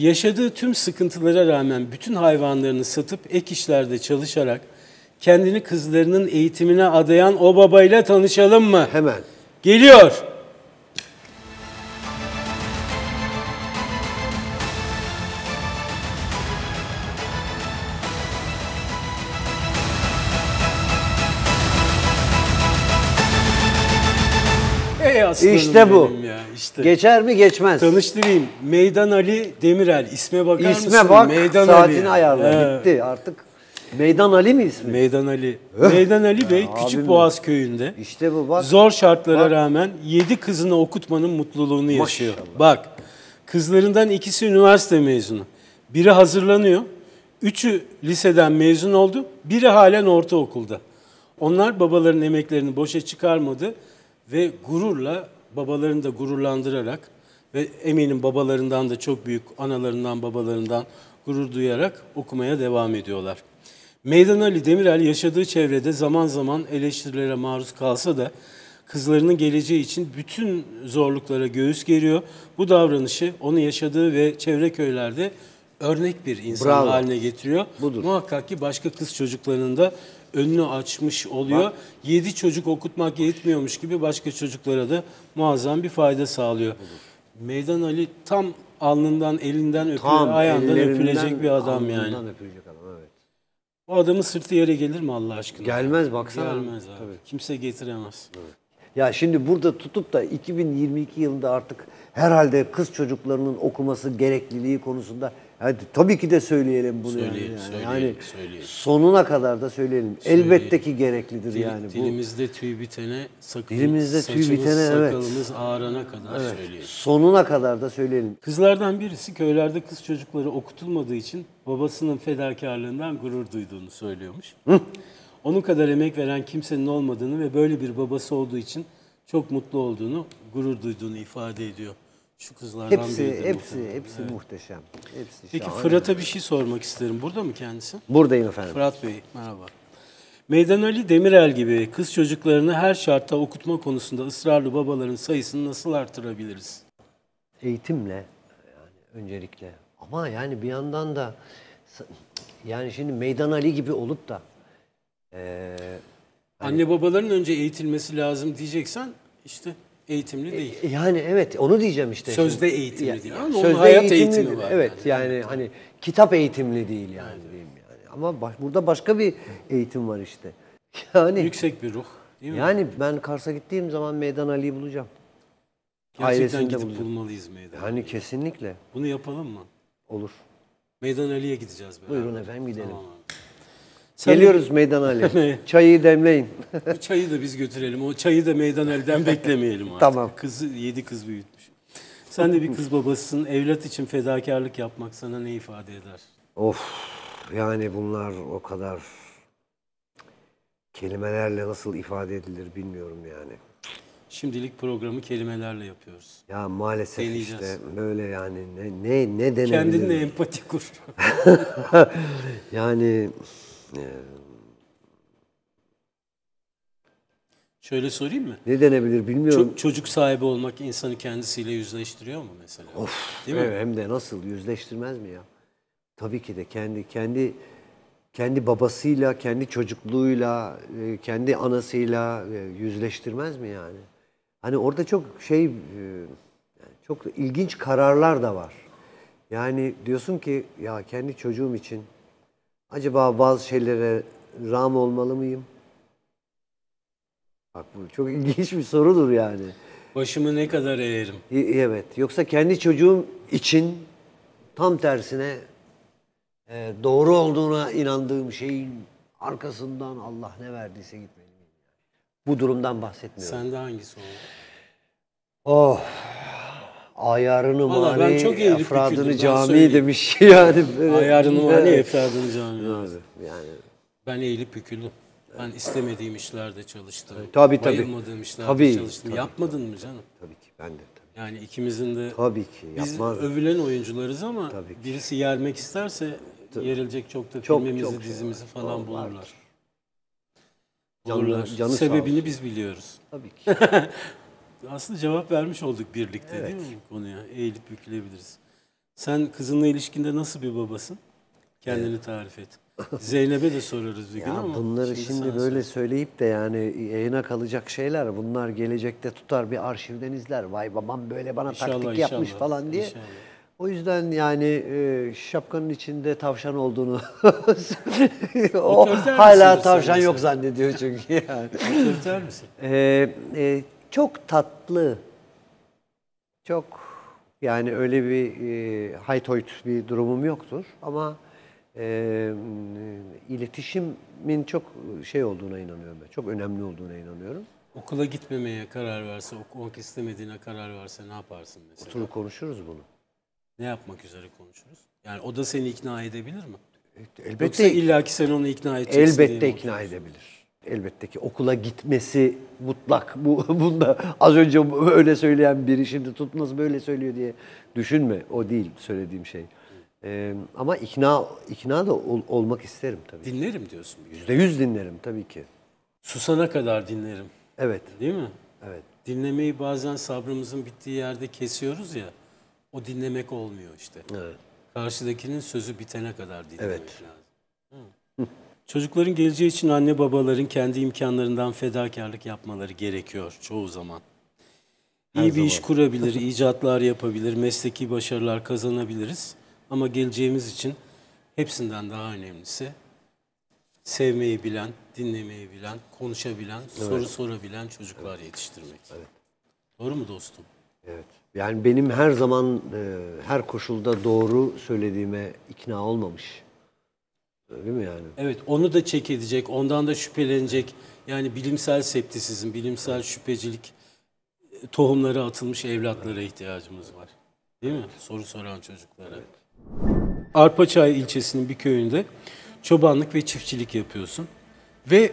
Yaşadığı tüm sıkıntılara rağmen bütün hayvanlarını satıp ek işlerde çalışarak kendini kızlarının eğitimine adayan o babayla tanışalım mı? Hemen. Geliyor. Aslanım İşte bu. Ya, işte. Geçer mi geçmez. Tanıştırayım. Meydan Ali Demirel. İsme bakar mısın? İsme bak Meydan saatini Ali. ayarla. He. Bitti artık. Meydan Ali mi ismi? Meydan Ali. Meydan Ali Bey Küçük Boğaz köyünde İşte bu bak. zor şartlara Bak. rağmen 7 kızını okutmanın mutluluğunu yaşıyor. Bak kızlarından ikisi üniversite mezunu. Biri hazırlanıyor. Üçü liseden mezun oldu. Biri halen ortaokulda. Onlar babaların emeklerini boşa çıkarmadı ve gururla babalarını da gururlandırarak ve eminim babalarından da çok büyük analarından babalarından gurur duyarak okumaya devam ediyorlar. Meydan Ali Demirel yaşadığı çevrede zaman zaman eleştirilere maruz kalsa da kızlarının geleceği için bütün zorluklara göğüs geriyor. Bu davranışı onu yaşadığı ve çevre köylerde örnek bir insan Bravo. haline getiriyor. Budur. Muhakkak ki başka kız çocuklarının da önünü açmış oluyor. Yedi çocuk okutmak yetmiyormuş gibi başka çocuklara da muazzam bir fayda sağlıyor. Meydan Ali tam alnından, elinden Tam ayağından öpülecek bir adam yani. öpülecek adam evet. O adamın sırtı yere gelir mi Allah aşkına? Gelmez baksana. Gelmez abi. Kimse getiremez. Ya şimdi burada tutup da 2022 yılında artık herhalde kız çocuklarının okuması gerekliliği konusunda hadi tabii ki de söyleyelim bunu Söyleyelim, yani. söyleyelim, yani söyleyelim. sonuna kadar da söyleyelim. Elbette ki gereklidir Dil- yani bu. dilimizde tüy bitene, sakın, Dilimizde tüy saçımız, bitene, evet. sakalımız ağarana kadar söyleyelim. Sonuna kadar da söyleyelim. Kızlardan birisi köylerde kız çocukları okutulmadığı için babasının fedakarlığından gurur duyduğunu söylüyormuş. Onun kadar emek veren kimsenin olmadığını ve böyle bir babası olduğu için çok mutlu olduğunu, gurur duyduğunu ifade ediyor. Şu kızlardan Hepsi biridir hepsi muhtemelen. hepsi muhteşem. Hepsi Peki. Fırat'a bir şey sormak isterim. Burada mı kendisi? Buradayım efendim. Fırat Bey, merhaba. Meydan Ali Demirel gibi kız çocuklarını her şartta okutma konusunda ısrarlı babaların sayısını nasıl artırabiliriz? Eğitimle yani öncelikle. Ama yani bir yandan da yani şimdi Meydan Ali gibi olup da eee, Anne babaların önce eğitilmesi lazım diyeceksen işte eğitimli değil. yani evet onu diyeceğim işte. Sözde Şimdi. eğitimli Ya- değil ama onun sözde hayat eğitimli eğitimi değil. var Evet yani. yani, hani kitap eğitimli değil yani diyeyim yani. Ama baş- burada başka bir eğitim var işte. Yani Yüksek bir ruh değil mi? yani ben Kars'a gittiğim zaman Meydan Ali'yi bulacağım. Gerçekten gidip bulacağım. bulmalıyız meydan. Hani kesinlikle Bunu yapalım mı? olur. Meydan Ali'ye gideceğiz beraber. Buyurun efendim gidelim. Tamam. Sen Geliyoruz Meydan Ali. Çayı demleyin. çayı da biz götürelim. O çayı da Meydan Ali'den beklemeyelim artık. Tamam. Kızı, yedi kız büyütmüş. Sen de bir kız babasısın. Evlat için fedakarlık yapmak sana ne ifade eder? Of yani bunlar o kadar kelimelerle nasıl ifade edilir bilmiyorum yani. Şimdilik programı kelimelerle yapıyoruz. Ya maalesef Deneyeceğiz. işte böyle yani ne ne ne denebilir? Kendinle empati kur. yani Şöyle sorayım mı? ne denebilir bilmiyorum. Ço- çocuk sahibi olmak insanı kendisiyle yüzleştiriyor mu mesela? Değil mi? Evet, hem de nasıl yüzleştirmez mi ya? Tabii ki de kendi kendi kendi babasıyla, kendi çocukluğuyla, e, kendi anasıyla e, yüzleştirmez mi yani? Hani orada çok şey e, çok ilginç kararlar da var. Yani diyorsun ki ya kendi çocuğum için acaba bazı şeylere ram olmalı mıyım? Bak bu çok ilginç bir sorudur yani. Başımı ne kadar eğerim? Evet. Yoksa kendi çocuğum için tam tersine e, doğru olduğuna inandığım şeyin arkasından Allah ne verdiyse gitmeliyim. Bu durumdan bahsetmiyorum. Sende hangisi oldu? Oh. Ayarını Vallahi mani, çok efradını cami demiş yani. böyle. Ayarını Evet. efradını cami. Yani, Ben eğilip büküldüm. Ben istemediğim işlerde çalıştım. Tabii, tabii. Bayılmadığım işlerde Tabii, çalıştım. tabii, Yapmadın mı canım? tabii ki ben de tabii. Yani ikimizin de Tabii ki biz övülen oyuncularız ama Tabii ki. birisi yermek isterse yerilecek çok da Çok, filmimizi, çok şey dizimizi var. falan bulurlar. Canı- Bulurlar. canı Sebebini biz biliyoruz. Tabii ki. Aslında cevap vermiş olduk birlikte değil mi bu konuya? Eğilip bükülebiliriz. Sen kızınla ilişkinde nasıl bir babasın? Kendini tarif et. Zeynep'e de sorarız bir gün ama. bunları şimdi, sana böyle sor. söyleyip de yani yayına kalacak şeyler bunlar gelecekte tutar bir arşivden izler. Vay babam böyle bana İnşallah, taktik yapmış inşallah, falan diye. inşallah. O yüzden yani e, şapkanın içinde tavşan olduğunu o hala tavşan yok zannediyor çünkü yani. Otoriter misin? Ee, e, çok tatlı. Çok yani öyle bir e, haytoyt bir durumum yoktur ama e, iletişimin çok şey olduğuna inanıyorum ben. Çok önemli olduğuna inanıyorum. Okula gitmemeye karar verse, okumak istemediğine karar verse ne yaparsın mesela? Oturup konuşuruz bunu. Ne yapmak üzere konuşuruz? Yani o da seni ikna edebilir mi? Yoksa Elbette illaki sen onu ikna edeceksin elbette ikna edebilir. Elbette ki okula gitmesi mutlak. Bu bunda az önce öyle söyleyen biri şimdi tutması böyle söylüyor diye düşünme. O değil söylediğim şey. Ee, ama ikna ikna da ol- olmak isterim tabii. Dinlerim diyorsun. Yüzde yüz dinlerim tabii ki. Susana kadar dinlerim. Evet, Değil mi? evet. Dinlemeyi bazen sabrımızın bittiği yerde kesiyoruz ya. O dinlemek olmuyor işte. Evet. Karşıdakinin sözü bitene kadar dinlemek Evet. lazım. Çocukların geleceği için anne babaların kendi imkanlarından fedakarlık yapmaları gerekiyor çoğu zaman. İyi bir iş kurabilir, icatlar yapabilir, mesleki başarılar kazanabiliriz. Ama geleceğimiz için hepsinden daha önemlisi sevmeyi bilen, dinlemeyi bilen, konuşabilen, soru sorabilen çocuklar yetiştirmek. Doğru mu dostum? Evet. Yani benim her zaman e, her koşulda doğru söylediğime ikna olmamış. Değil mi yani? Evet, onu da çek edecek, ondan da şüphelenecek. Yani bilimsel septisizm, bilimsel şüphecilik e, tohumları atılmış evlatlara ihtiyacımız var. Değil mi? Soru soran çocuklara. Arpaçay ilçesinin bir köyünde çobanlık ve çiftçilik yapıyorsun. Ve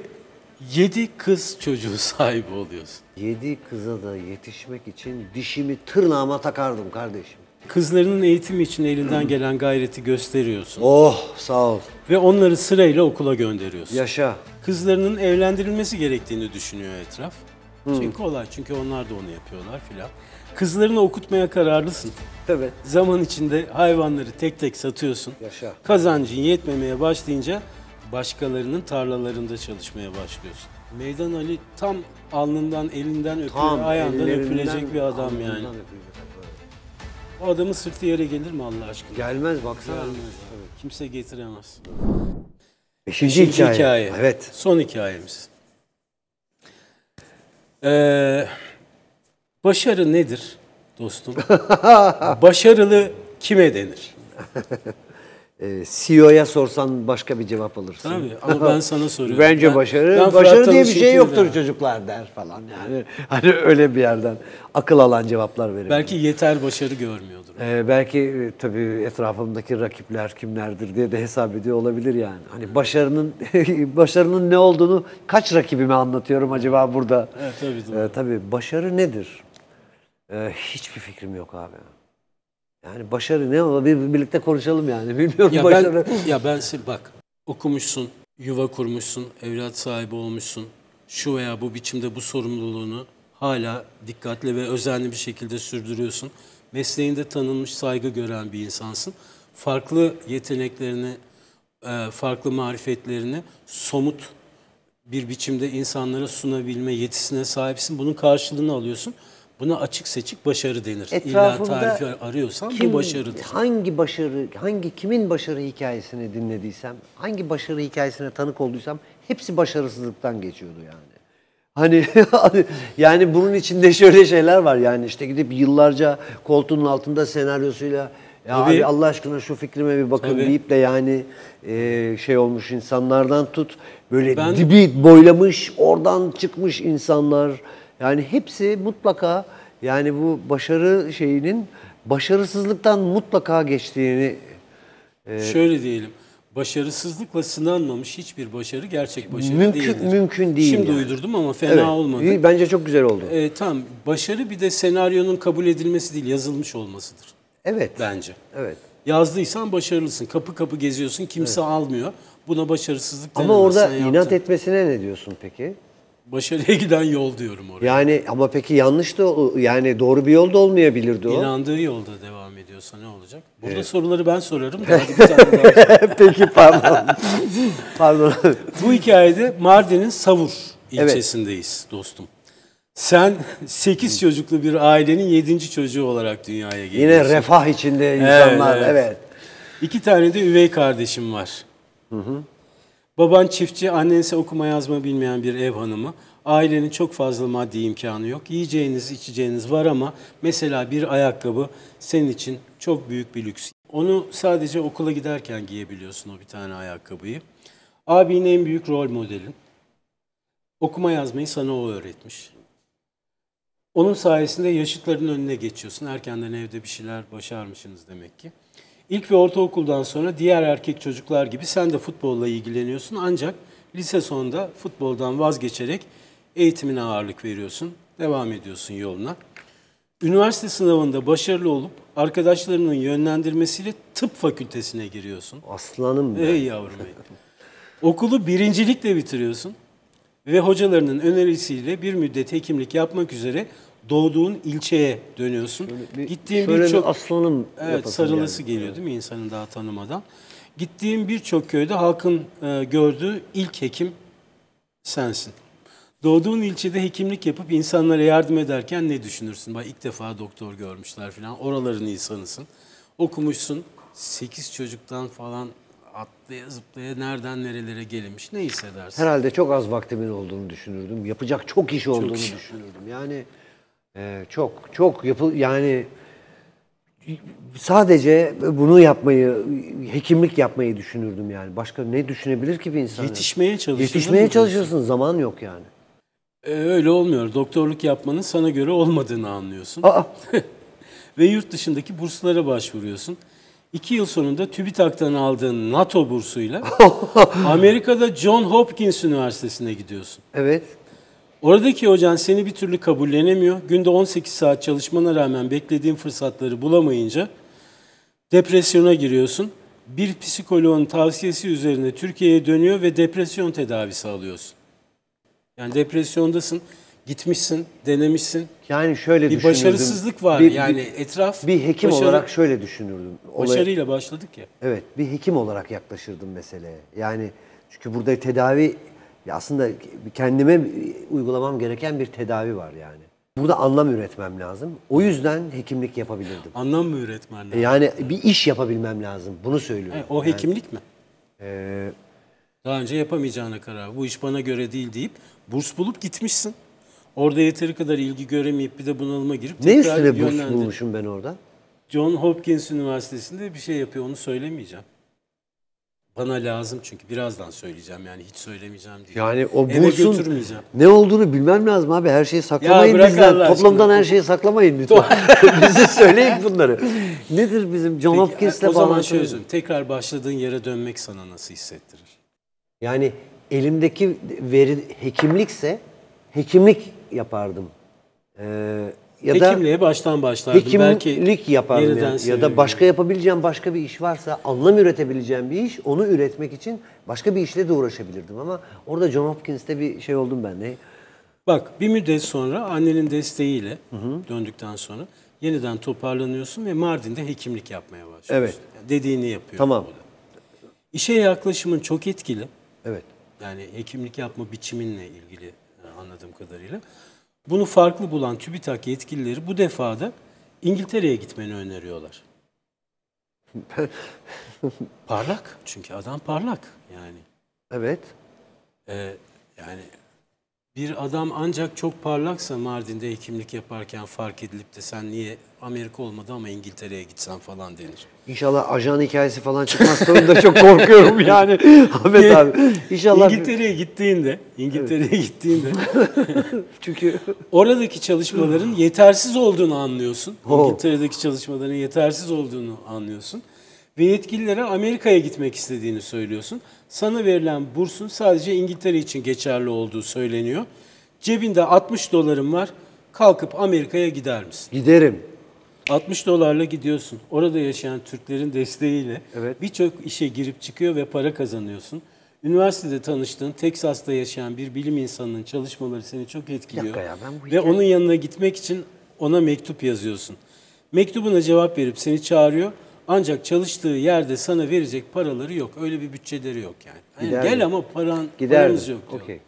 yedi kız çocuğu sahibi oluyorsun. Yedi kıza da yetişmek için dişimi tırnağıma takardım kardeşim. Kızlarının eğitimi için elinden gelen gayreti gösteriyorsun. Oh sağ ol. Ve onları sırayla okula gönderiyorsun. Yaşa. Kızlarının evlendirilmesi gerektiğini düşünüyor etraf. Çünkü kolay. Çünkü onlar da onu yapıyorlar filan. Kızlarını okutmaya kararlısın. Evet. Zaman içinde hayvanları tek tek satıyorsun. Yaşa. Kazancın yetmemeye başlayınca başkalarının tarlalarında çalışmaya başlıyorsun. Meydan Ali tam alnından, elinden Tam ayağından öpülecek bir adam yani. öpülecek. O adamın sırtı yere gelir mi Allah aşkına? Gelmez baksana. Gelmez. Kimse getiremez. Beşinci, Beşinci hikaye. hikaye. Evet. Son hikayemiz. Ee, başarı nedir dostum? Başarılı kime denir? Ee, CEO'ya sorsan başka bir cevap alırsın. Tabii ama ben sana soruyorum. Bence Ben- başarı, ben başarı diye bir şey yoktur ederim. çocuklar der falan yani. Hani öyle bir yerden akıl alan cevaplar verir. Belki yeter başarı görmüyordur. Ee, belki e, tabii etrafımdaki rakipler kimlerdir diye de hesap ediyor olabilir yani. Hani başarının başarının ne olduğunu kaç rakibime anlatıyorum acaba burada? Evet tabii doğru. Ee, tabii başarı nedir? Ee, hiçbir fikrim yok abi. Yani başarı ne? o? Bir birlikte konuşalım yani. Bilmiyorum Ya başarı. ben, ya ben bak okumuşsun, yuva kurmuşsun, evlat sahibi olmuşsun. Şu veya bu biçimde bu sorumluluğunu hala dikkatli ve özenli bir şekilde sürdürüyorsun. Mesleğinde tanınmış, saygı gören bir insansın. Farklı yeteneklerini, e, farklı marifetlerini somut bir biçimde insanlara sunabilme yetisine sahipsin. Bunun karşılığını alıyorsun. Buna açık seçik başarı denir. İlla Etrafımda tarifi arıyorsan Kim, bu başarıdır. Hangi başarı, hangi kimin başarı hikayesini dinlediysem, hangi başarı hikayesine tanık olduysam hepsi başarısızlıktan geçiyordu yani. Hani yani bunun içinde şöyle şeyler var yani işte gidip yıllarca koltuğunun altında senaryosuyla ya Tabii. abi Allah aşkına şu fikrime bir bakın Tabii. deyip de yani e, şey olmuş insanlardan tut böyle Ben- dibi boylamış oradan çıkmış insanlar yani hepsi mutlaka yani bu başarı şeyinin başarısızlıktan mutlaka geçtiğini Şöyle diyelim. başarısızlıkla sınanmamış hiçbir başarı gerçek başarı Mümkün- değildir. mümkün değil Şimdi yani. uydurdum ama fena Evet. olmadı. İyi, Bence çok güzel oldu. E, tamam. Başarı bir de senaryonun kabul edilmesi değil, yazılmış olmasıdır Evet. bence. Evet. Yazdıysan başarılısın. Kapı kapı geziyorsun, kimse almıyor. Buna başarısızlık Ama orada inat yaptın. etmesine ne diyorsun peki? Başarıya giden yol diyorum oraya. Yani ama peki yanlış da yani doğru bir yol da olmayabilirdi o. İnandığı yolda devam ediyorsa ne olacak? Burada soruları ben sorarım. da hadi bir tane daha sor. peki pardon. pardon. Bu hikayede Mardin'in Savur ilçesindeyiz dostum. Sen 8 çocuklu bir ailenin 7. çocuğu olarak dünyaya geliyorsun. Yine refah içinde insanlar. evet. Evet. İki tane de üvey kardeşim var. Baban çiftçi, annen ise okuma yazma bilmeyen bir ev hanımı. Ailenin çok fazla maddi imkanı yok. Yiyeceğiniz, içeceğiniz var ama mesela bir ayakkabı senin için çok büyük bir lüks. Onu sadece okula giderken giyebiliyorsun o bir tane ayakkabıyı. Abinin en büyük rol modelin. Okuma yazmayı sana o öğretmiş. Onun sayesinde yaşıtların önüne geçiyorsun. Erkenden evde bir şeyler başarmışsınız demek ki. İlk ve ortaokuldan sonra diğer erkek çocuklar gibi sen de futbolla ilgileniyorsun. Ancak lise sonunda futboldan vazgeçerek eğitimine ağırlık veriyorsun. Devam ediyorsun yoluna. Üniversite sınavında başarılı olup arkadaşlarının yönlendirmesiyle tıp fakültesine giriyorsun. Aslanım. be. Ey yavrum ey. Okulu birincilikle bitiriyorsun ve hocalarının önerisiyle bir müddet hekimlik yapmak üzere doğduğun ilçeye dönüyorsun. Bir- Gittiğin şöyle bir birçok aslanım Evet sarılası geldi. geliyor değil mi insanın daha tanımadan. Gittiğim birçok köyde halkın e, gördüğü ilk hekim sensin. Doğduğun ilçede hekimlik yapıp insanlara yardım ederken ne düşünürsün? Bak ilk defa doktor görmüşler falan. Oraların insanısın. Okumuşsun. 8 çocuktan falan atlaya zıplaya nereden nerelere gelinmiş. Ne hissedersin? Herhalde çok az vaktimin olduğunu düşünürdüm. Yapacak çok iş olduğunu iş. düşünürdüm. Yani e, çok çok yapı yani sadece bunu yapmayı, hekimlik yapmayı düşünürdüm yani. Başka ne düşünebilir ki bir insan? Yetişmeye çalışırdın Yetişmeye çalışırsın. Zaman yok yani. E, öyle olmuyor. Doktorluk yapmanın sana göre olmadığını anlıyorsun. Aa, ve yurt dışındaki burslara başvuruyorsun. İki yıl sonunda TÜBİTAK'tan aldığın NATO bursuyla Amerika'da John Hopkins Üniversitesi'ne gidiyorsun. evet. Oradaki hocan seni bir türlü kabullenemiyor. Günde 18 saat çalışmana rağmen beklediğin fırsatları bulamayınca depresyona giriyorsun. Bir psikoloğun tavsiyesi üzerine Türkiye'ye dönüyor ve depresyon tedavisi alıyorsun. Yani depresyondasın, gitmişsin, denemişsin. Yani şöyle Bir düşünürdüm. başarısızlık var. Bir- yani bir, etraf bir hekim başarı- olarak şöyle düşünürdüm. Olay- başarıyla başladık ya. Evet, bir hekim olarak yaklaşırdım meseleye. Yani çünkü burada tedavi ya aslında kendime uygulamam gereken bir tedavi var yani. Burada anlam üretmem lazım. O yüzden hekimlik yapabilirdim. Anlam mı öğretmenler? Yani bir iş yapabilmem lazım. Bunu söylüyorum. E, o hekimlik mi? Ee, Daha önce yapamayacağına karar. Bu iş bana göre değil deyip burs bulup gitmişsin. Orada yeteri kadar ilgi göremeyip bir de bunalıma girip ne tekrar üstüne burs bulmuşum ben orada? John Hopkins Üniversitesi'nde bir şey yapıyor. Onu söylemeyeceğim. Bana lazım çünkü birazdan söyleyeceğim yani hiç söylemeyeceğim değil. Yani o Eve bursun götürmeyeceğim. ne olduğunu bilmem lazım abi. Her şeyi saklamayın bırak bizden. Allah aşkına. Toplumdan her şeyi saklamayın lütfen. Bize söyleyin bunları. Nedir bizim John Peki, Hopkins'le o zaman şöyle söyleyeyim. Tekrar başladığın yere dönmek sana nasıl hissettirir? Yani elimdeki veri hekimlikse hekimlik yapardım. Ee, ya da Hekimliğe baştan başlardım. hekimlik Belki yapardım ya seviyorum. da başka yapabileceğim başka bir iş varsa anlam üretebileceğim bir iş onu üretmek için başka bir işle de uğraşabilirdim ama orada John Hopkins'te bir şey oldum ben de. Bak bir müddet sonra annenin desteğiyle döndükten sonra yeniden toparlanıyorsun ve Mardin'de hekimlik yapmaya başlıyorsun. Evet. Yani dediğini yapıyor. Tamam. burada. İşe yaklaşımın çok etkili. Evet. Yani hekimlik yapma biçiminle ilgili e, anladığım kadarıyla. Bunu farklı bulan TÜBİTAK yetkilileri bu defa da İngiltere'ye gitmeni öneriyorlar. parlak çünkü adam parlak yani. Evet. Ee, yani bir adam ancak çok parlaksa Mardin'de hekimlik yaparken fark edilip de sen niye Amerika olmadı ama İngiltere'ye gitsen falan denir. İnşallah ajan hikayesi falan çıkmazsa onu da çok korkuyorum yani. Ahmet abi. İnşallah. İngiltere'ye gittiğinde, İngiltere'ye gittiğinde Çünkü oradaki çalışmaların yetersiz olduğunu anlıyorsun. Oh. İngiltere'deki çalışmaların yetersiz olduğunu anlıyorsun. Ve yetkililere Amerika'ya gitmek istediğini söylüyorsun. Sana verilen bursun sadece İngiltere için geçerli olduğu söyleniyor. Cebinde 60 doların var. Kalkıp Amerika'ya gider misin? Giderim. 60 dolarla gidiyorsun. Orada yaşayan Türklerin desteğiyle Evet. birçok işe girip çıkıyor ve para kazanıyorsun. Üniversitede tanıştığın, Teksas'ta yaşayan bir bilim insanının çalışmaları seni çok etkiliyor. ya, ben bu ve hikaye- onun yanına gitmek için ona mektup yazıyorsun. Mektubuna cevap verip seni çağırıyor. Ancak çalıştığı yerde sana verecek paraları yok. Öyle bir bütçeleri yok yani. Yani gel ama paran, paramız yok diyor. Okey.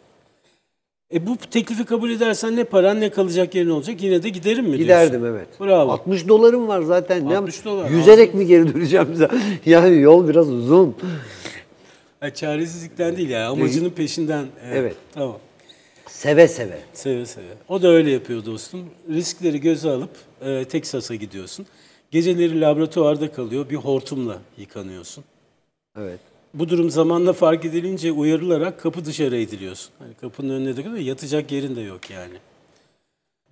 E bu teklifi kabul edersen ne paran ne kalacak yerin olacak yine de giderim mi Giderdim diyorsun? evet. Bravo. 60 dolarım var zaten. Ne 60 dolar. Yüzerek mi geri döneceğim? yani yol biraz uzun. Ha, çaresizlikten değil yani amacının peşinden. Evet. Tamam. Seve seve. Seve seve. O da öyle yapıyor dostum. Riskleri göze alıp e, Teksas'a gidiyorsun. Geceleri laboratuvarda kalıyor. Bir hortumla yıkanıyorsun. Evet. Bu durum zamanla fark edilince uyarılarak kapı dışarı ediliyorsun. Hani kapının önüne de koyuyor, yatacak yerin de yok yani.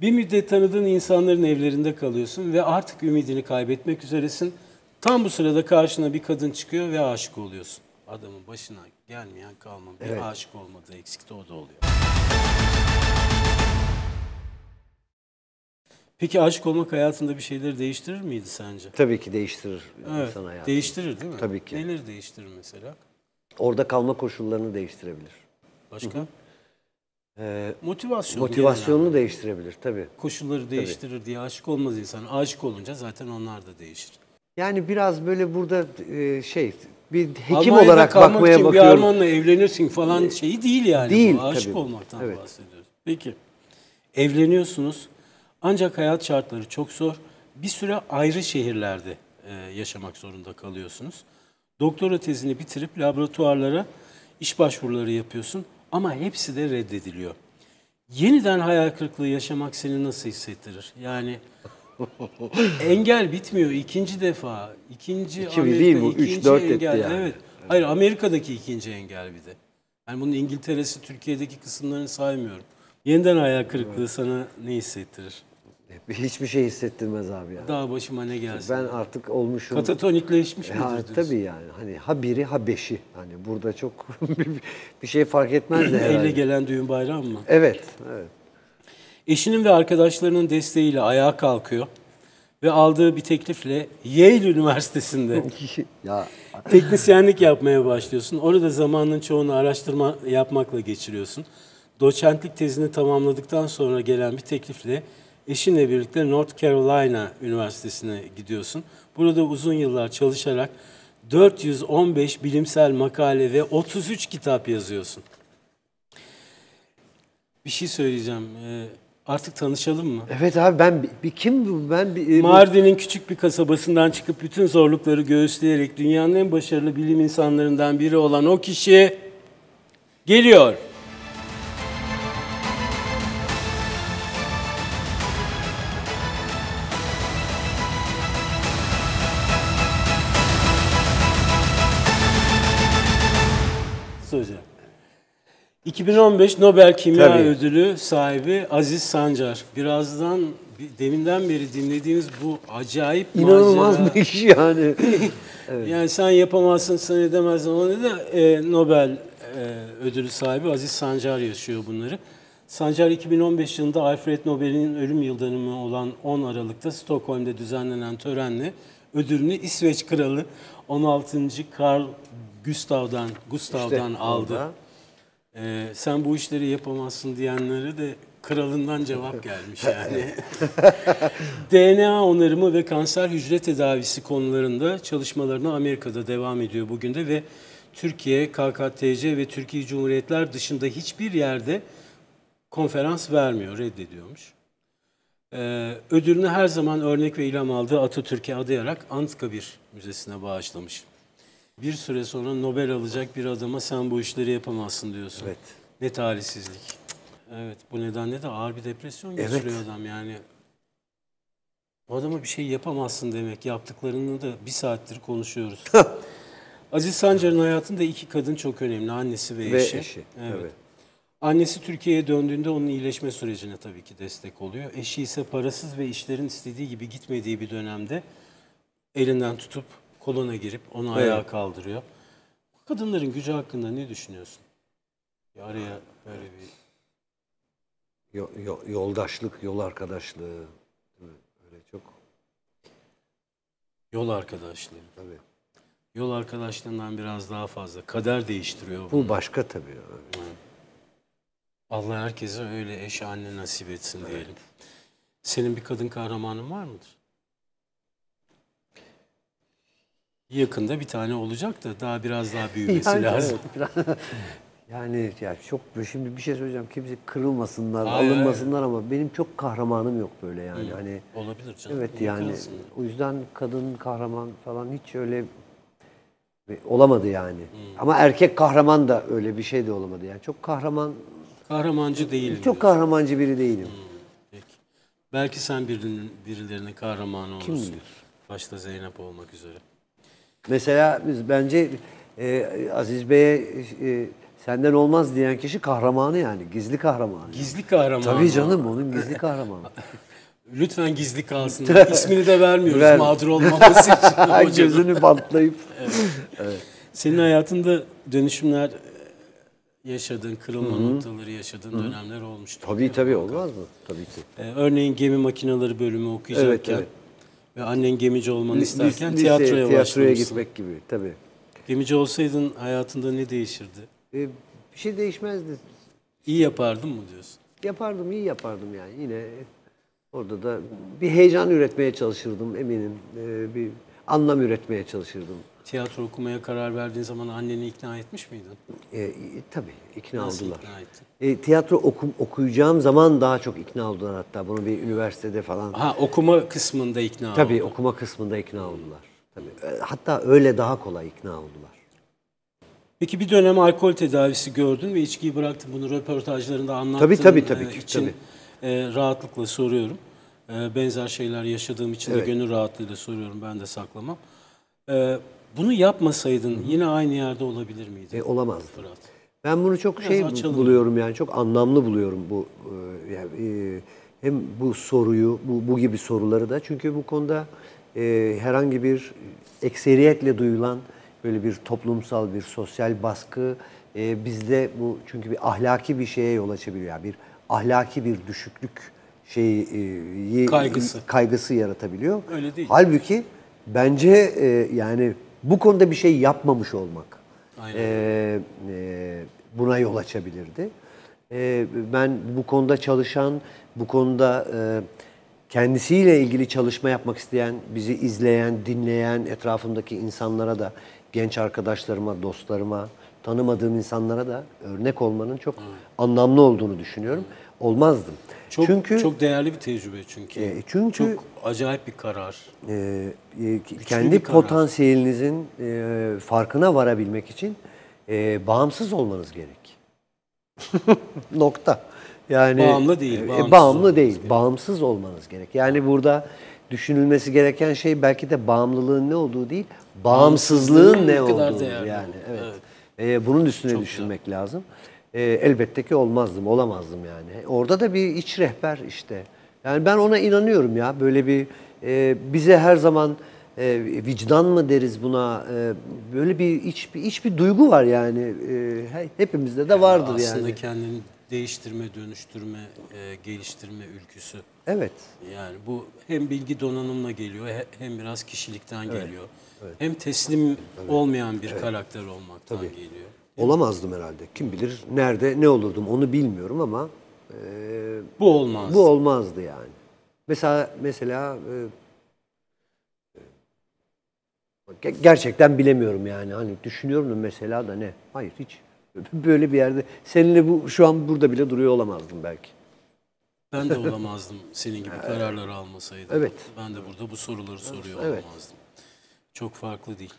Bir müddet tanıdığın insanların evlerinde kalıyorsun ve artık ümidini kaybetmek üzeresin. Tam bu sırada karşına bir kadın çıkıyor ve aşık oluyorsun. Adamın başına gelmeyen kalmadı. Bir Evet. aşık olmadı eksikti o da oluyor. Peki aşık olmak hayatında bir şeyleri değiştirir miydi sence? Tabii ki değiştirir Evet. insan hayatını. Değiştirir değil mi? Tabii ki. Neleri değiştirir mesela? Orada kalma koşullarını değiştirebilir. Başka? Ee, Motivasyonu. motivasyonunu değiştirebilir tabii. koşulları değiştirir diye aşık olmaz insan. Aşık olunca zaten onlar da değişir. Yani biraz böyle burada e, şey bir hekim Almanya'da olarak bakmaya için bir bakıyorum. Almanla evlenirsin falan şeyi değil yani. Değil, bu. Aşık tabii. olmaktan Evet. bahsediyoruz. Peki. Evleniyorsunuz. Ancak hayat şartları çok zor. Bir süre ayrı şehirlerde e, yaşamak zorunda kalıyorsunuz. Doktora tezini bitirip laboratuvarlara iş başvuruları yapıyorsun ama hepsi de reddediliyor. Yeniden hayal kırıklığı yaşamak seni nasıl hissettirir? Yani engel bitmiyor. İkinci defa, ikinci İki Amerika, değil bu, üç, dört etti yani. Evet. Hayır Amerika'daki ikinci engel bir de. Yani bunun İngiltere'si, Türkiye'deki kısımlarını saymıyorum. Yeniden hayal kırıklığı sana ne hissettirir? Hiçbir şey hissettirmez abi ya. Daha başıma ne gelsin? Ben artık olmuşum. Katatonikleşmiş midir Ya, diyorsun? tabii yani hani ha biri ha beşi. Hani burada çok bir şey fark etmez de Elle herhalde. gelen düğün bayram mı? Evet, evet. Eşinin ve arkadaşlarının desteğiyle ayağa kalkıyor ve aldığı bir teklifle Yale Üniversitesi'nde ya teknisyenlik yapmaya başlıyorsun. Orada zamanın çoğunu araştırma yapmakla geçiriyorsun. Doçentlik tezini tamamladıktan sonra gelen bir teklifle eşinle birlikte North Carolina Üniversitesi'ne gidiyorsun. Burada uzun yıllar çalışarak 415 bilimsel makale ve 33 kitap yazıyorsun. Bir şey söyleyeceğim. Ee, artık tanışalım mı? evet abi ben bir, kim bu? Ben bir e, Mardin'in küçük bir kasabasından çıkıp bütün zorlukları göğüsleyerek dünyanın en başarılı bilim insanlarından biri olan o kişi geliyor. Hocam. 2015 Nobel Kimya Tabii. Ödülü sahibi Aziz Sancar. Birazdan bir- deminden beri dinlediğimiz bu acayip inanılmaz macera- bir iş yani. Yani sen yapamazsın, sen edemezsin. O ne de e, Nobel e, ödülü sahibi Aziz Sancar yaşıyor bunları. Sancar 2015 yılında Alfred Nobel'in ölüm yıl dönümü olan 10 Aralık'ta Stockholm'de düzenlenen törenle ödülünü İsveç kralı 16. Karl Gustav'dan Gustav'dan İşte aldı. orada. Ee, sen bu işleri yapamazsın diyenlere de kralından cevap gelmiş yani. DNA onarımı ve kanser hücre tedavisi konularında çalışmalarına Amerika'da devam ediyor bugün de ve Türkiye, KKTC ve Türkiye Cumhuriyetler dışında hiçbir yerde konferans vermiyor, reddediyormuş. Ee, ödülünü her zaman örnek ve ilham aldığı Atatürk'e adayarak Anıtkabir Müzesi'ne bağışlamış. Bir süre sonra Nobel alacak bir adama sen bu işleri yapamazsın diyorsun. Evet. Ne talihsizlik. Evet bu nedenle de ağır bir depresyon geçiriyor adam yani. O adama bir şey yapamazsın demek. Yaptıklarını da bir saattir konuşuyoruz. Aziz Sancar'ın hayatında iki kadın çok önemli. Annesi ve, Ve eşi. eşi, Evet. evet. Annesi Türkiye'ye döndüğünde onun iyileşme sürecine tabii ki destek oluyor. Eşi ise parasız ve işlerin istediği gibi gitmediği bir dönemde elinden tutup kolona girip onu ayağa kaldırıyor. Bu kadınların gücü hakkında ne düşünüyorsun? Bir araya böyle bir Yo- yo- yoldaşlık, yol arkadaşlığı. Değil mi? Öyle çok yol arkadaşlığı. tabii. Yol arkadaşlığından biraz daha fazla. Kader değiştiriyor bu. Bu başka tabii. Allah herkese öyle eş anne nasip etsin diyelim. Senin bir kadın kahramanın var mıdır? Yakında bir tane olacak da daha biraz daha büyümesi Yani, lazım. evet, biraz- yani ya çok şimdi bir şey söyleyeceğim. Kimse kırılmasınlar, Hayır, alınmasınlar ama benim çok kahramanım yok böyle yani. Hani Olabilir canım. evet yani o yüzden kadın kahraman falan hiç öyle olamadı yani. Ama erkek kahraman da öyle bir şey de olamadı yani. Çok kahraman, Kahramancı değilim. çok kahramanca biri değilim. Peki. Belki sen birinin, birilerinin kahramanı olursun. Kim bilir? Başta Zeynep olmak üzere. Mesela biz bence e, Aziz Bey'e e, senden olmaz diyen kişi kahramanı yani. Gizli kahramanı. Gizli kahraman. Tabii canım onun gizli kahramanı. Lütfen gizli kalsın. İsmini de vermiyoruz Ver. mağdur olmaması için. Gözünü bantlayıp. Senin hayatında dönüşümler yaşadığın, kırılma noktaları yaşadığın dönemler olmuştu. Tabii tabii olmaz mı? Tabii ki. Ee, örneğin gemi makineleri bölümü okuyacakken Evet, evet. Ve annen gemici olmanı isterken Lise- tiyatroya tiyatroya başlamışsın. gitmek gibi tabii. Gemici olsaydın hayatında ne değişirdi? E, bir şey değişmezdi. İyi yapardın mı diyorsun? Yapardım, iyi yapardım yani. Yine orada da bir heyecan üretmeye çalışırdım eminim. E, bir anlam üretmeye çalışırdım. Tiyatro okumaya karar verdiğin zaman anneni ikna etmiş miydin? E, tabii ikna Nasıl oldular. ikna ettin? E, tiyatro okum, okuyacağım zaman daha çok ikna oldular hatta. Bunu bir üniversitede falan. Ha okuma kısmında ikna Tabii oldun. okuma kısmında ikna oldular. Tabii. E, Hatta öyle daha kolay ikna oldular. Peki bir dönem alkol tedavisi gördün ve içkiyi bıraktın. Bunu röportajlarında anlattığın Tabii, tabii, tabii e, ki, için tabii. e, rahatlıkla soruyorum. E, benzer şeyler yaşadığım için de Evet. gönül rahatlığıyla soruyorum. Ben de saklamam. E, bunu yapmasaydın yine aynı yerde olabilir miydin? E, olamazdı. Fırat. Ben bunu çok Biraz şey açalım. buluyorum yani çok anlamlı buluyorum bu e, yani, e, hem bu soruyu bu, bu gibi soruları da çünkü bu konuda e, herhangi bir ekseriyetle duyulan böyle bir toplumsal bir sosyal baskı e, bizde bu çünkü bir ahlaki bir şeye yol açabiliyor yani bir ahlaki bir düşüklük şeyi e, Kaygısı. kaygısı yaratabiliyor. Öyle değil. Halbuki bence e, yani bu konuda bir şey yapmamış olmak Aynen. e, e, buna yol açabilirdi. E, ben bu konuda çalışan, bu konuda e, kendisiyle ilgili çalışma yapmak isteyen, bizi izleyen, dinleyen etrafımdaki insanlara da, genç arkadaşlarıma, dostlarıma, tanımadığım insanlara da örnek olmanın çok anlamlı olduğunu düşünüyorum. Olmazdım. Çok, çünkü çok değerli bir tecrübe çünkü. E, çünkü- çok acayip bir karar. e, e, kendi bir karar. potansiyelinizin e, farkına varabilmek için e, bağımsız olmanız gerek. Nokta. Yani Bağımlı değil, e, bağımsız bağımlı olmanız değil, gerek. bağımsız olmanız gerek. Yani burada düşünülmesi gereken şey belki de bağımlılığın ne olduğu değil, bağımsızlığın ne ne kadar olduğu yani. Evet. evet. E, bunun üstüne Çok düşünmek lazım. E, elbette ki olmazdım, olamazdım yani. Orada da bir iç rehber işte. Yani ben ona inanıyorum ya. Böyle bir e, bize her zaman e, vicdan mı deriz buna? E, böyle bir iç bir iç bir duygu var yani. E, he- hepimizde de vardır Aslında yani. kendini değiştirme, dönüştürme, e, geliştirme ülküsü. Evet. Yani bu hem bilgi donanımla geliyor he- hem biraz kişilikten geliyor. Hem teslim olmayan bir karakter olmaktan geliyor. Olamazdım herhalde. Kim bilir nerede ne olurdum onu bilmiyorum ama e, Bu olmaz. bu olmazdı yani. Mesela mesela e, ge- gerçekten bilemiyorum yani. Hani düşünüyorum da mesela da ne? Hayır hiç. Böyle bir yerde seninle bu şu an burada bile duruyor olamazdım belki. Ben de olamazdım senin gibi kararları almasaydım. Evet. Ben de burada bu soruları soruyor Evet. olamazdım. Çok farklı değil.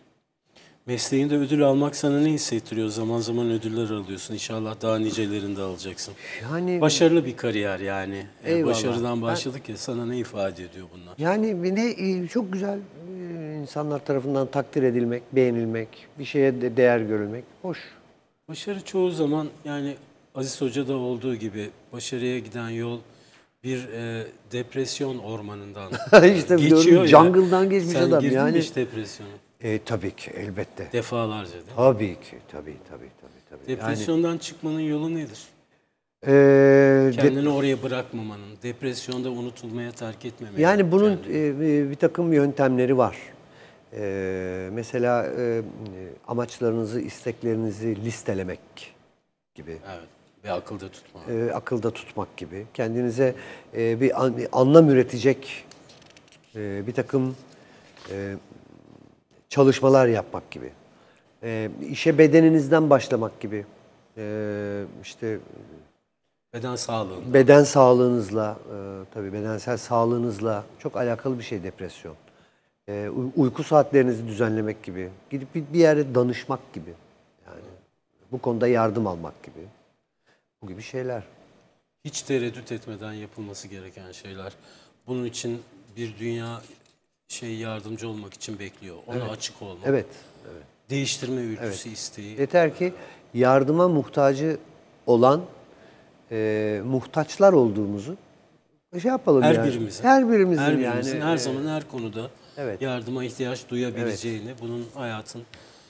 Mesleğinde ödül almak sana ne hissettiriyor? Zaman zaman ödüller alıyorsun. İnşallah daha nicelerinde alacaksın. Yani Başarılı bir kariyer yani. Eyvallah. Başarıdan başladık ya sana ne ifade ediyor bunlar? Yani ne e, çok güzel e, insanlar tarafından takdir edilmek, beğenilmek, bir şeye de değer görülmek hoş. Başarı çoğu zaman yani Aziz Hoca'da olduğu gibi başarıya giden yol bir e, depresyon ormanından İşte geçiyor jungle'dan geçmiş Sen adam girdin yani. hiç depresyona? E, tabii ki elbette. Defalarca değil mi? Tabii ki tabii tabii tabii. tabii. Depresyondan çıkmanın yolu nedir? Yani, e, de- Kendini oraya bırakmamanın, depresyonda unutulmaya terk etmemenin. Yani bunun kendini. e, bir takım yöntemleri var. E, mesela e, amaçlarınızı, isteklerinizi listelemek gibi, Evet. Ve akılda tutma. e, akılda tutmak gibi, kendinize e, bir an- bir anlam üretecek e, bir takım e, çalışmalar yapmak gibi, e, işe bedeninizden başlamak gibi, e, işte Beden sağlığında. Beden sağlığınızla, e, tabii bedensel sağlığınızla çok alakalı bir şey depresyon. E, uy- uyku saatlerinizi düzenlemek gibi, gidip bir, bir yere danışmak gibi. Yani bu konuda yardım almak gibi. Bu gibi şeyler. Hiç tereddüt etmeden yapılması gereken şeyler. Bunun için bir dünya şey yardımcı olmak için bekliyor. Ona açık olmak. Evet. Değiştirme ülküsü isteği. Yeter ki yardıma muhtacı olan e, muhtaçlar olduğumuzu şey yapalım Her yani. birimizin. Her birimizin her yani. birimizin her e, zaman her konuda Evet. yardıma ihtiyaç duyabileceğini, bunun hayatın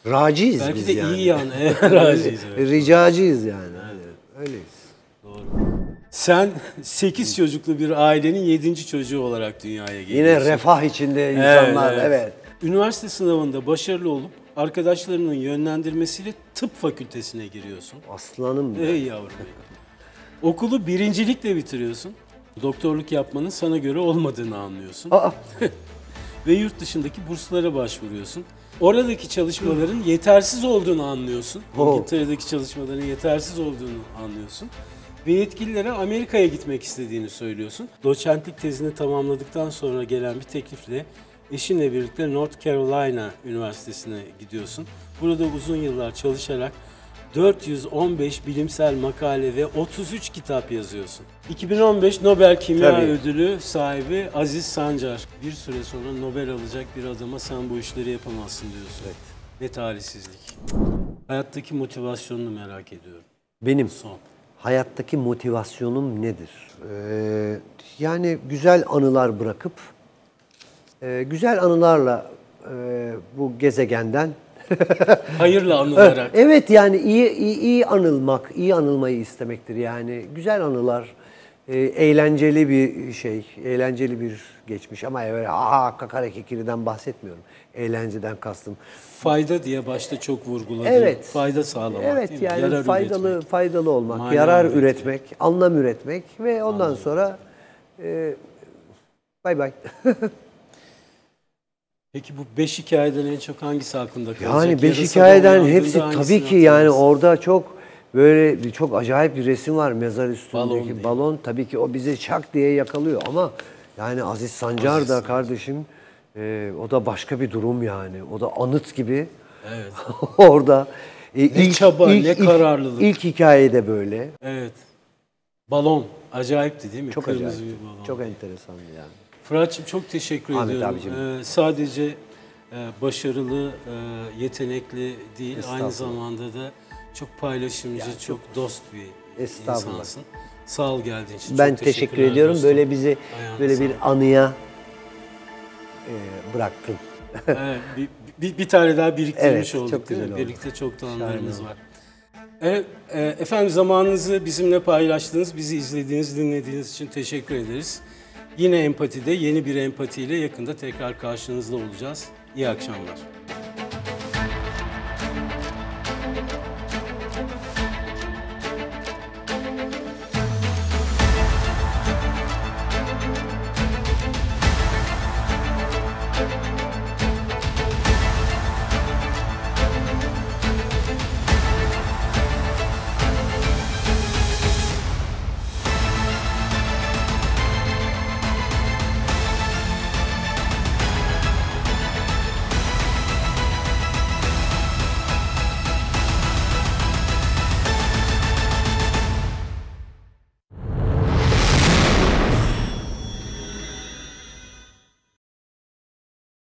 raciyiz belki biz de yani. iyi yanı. Raciyiz, evet. Ricacıyız yani. Öyleyiz. Doğru. Sen 8 çocuklu bir ailenin 7. çocuğu olarak dünyaya geliyorsun. Yine refah içinde insanlar. Evet. Üniversite sınavında başarılı olup arkadaşlarının yönlendirmesiyle tıp fakültesine giriyorsun. Aslanım. benim. Ey yavrum benim. Okulu birincilikle bitiriyorsun. Doktorluk yapmanın sana göre olmadığını anlıyorsun. Aa, Ve yurt dışındaki burslara başvuruyorsun. Oradaki çalışmaların yetersiz olduğunu anlıyorsun. Oh. İngiltere'deki çalışmaların yetersiz olduğunu anlıyorsun. Ve yetkililere Amerika'ya gitmek istediğini söylüyorsun. Doçentlik tezini tamamladıktan sonra gelen bir teklifle eşinle birlikte North Carolina Üniversitesi'ne gidiyorsun. Burada uzun yıllar çalışarak 415 bilimsel makale ve 33 kitap yazıyorsun. 2015 Nobel Kimya Tabii. Ödülü sahibi Aziz Sancar. Bir süre sonra Nobel alacak bir adama sen bu işleri yapamazsın diyorsun. Ne talihsizlik. Hayattaki motivasyonunu merak ediyorum. benim Son. Hayattaki motivasyonum nedir? Ee, yani güzel anılar bırakıp e, güzel anılarla e, bu gezegenden Hayırla anılarak. Evet yani iyi, iyi iyi anılmak, iyi anılmayı istemektir yani. Güzel anılar, e, eğlenceli bir şey, eğlenceli bir geçmiş ama öyle aha kakara kekiriden bahsetmiyorum. Eğlenceden kastım. Fayda diye başta çok vurguladın. Evet. Fayda sağlamak Evet değil mi? yani Yarar faydalı üretmek. faydalı olmak, Mana yarar üretmek. üretmek, anlam üretmek ve ondan sonra e, bay bay. Peki bu beş hikayeden en çok hangisi aklında kalacak? Yani beş Yarın hikayeden hepsi tabii ki yani orada çok böyle bir- çok acayip bir resim var mezar üstündeki Balon balon. tabii ki o bizi çak diye yakalıyor ama yani Aziz Sancar da kardeşim e, o da başka bir durum yani. O da anıt gibi Evet. orada. E, Ne çaba, ne kararlılık. Ilk, hikaye de böyle. Evet. Balon. Acayipti değil mi? Çok Kırmızı acayip. bir balon. Çok enteresandı yani. Fırat'cığım çok teşekkür Ahmet ediyorum. abicim. Ee, sadece e, başarılı, e, yetenekli değil, aynı zamanda da çok paylaşımcı, çok, dost bir insansın. Sağ ol geldiğin için. Ben Çok teşekkür ediyorum. dostum. Böyle bizi Ayağına böyle bir anıya e, bıraktın. Evet, bir, bir, bir tane daha biriktirmiş Evet, olduk çok değil mi? güzel oldu. Birlikte çok da anılarımız var. Evet, e, efendim zamanınızı bizimle paylaştığınız, bizi izlediğiniz, dinlediğiniz için teşekkür ederiz. Yine empatide, yeni bir empatiyle yakında tekrar karşınızda olacağız. İyi akşamlar.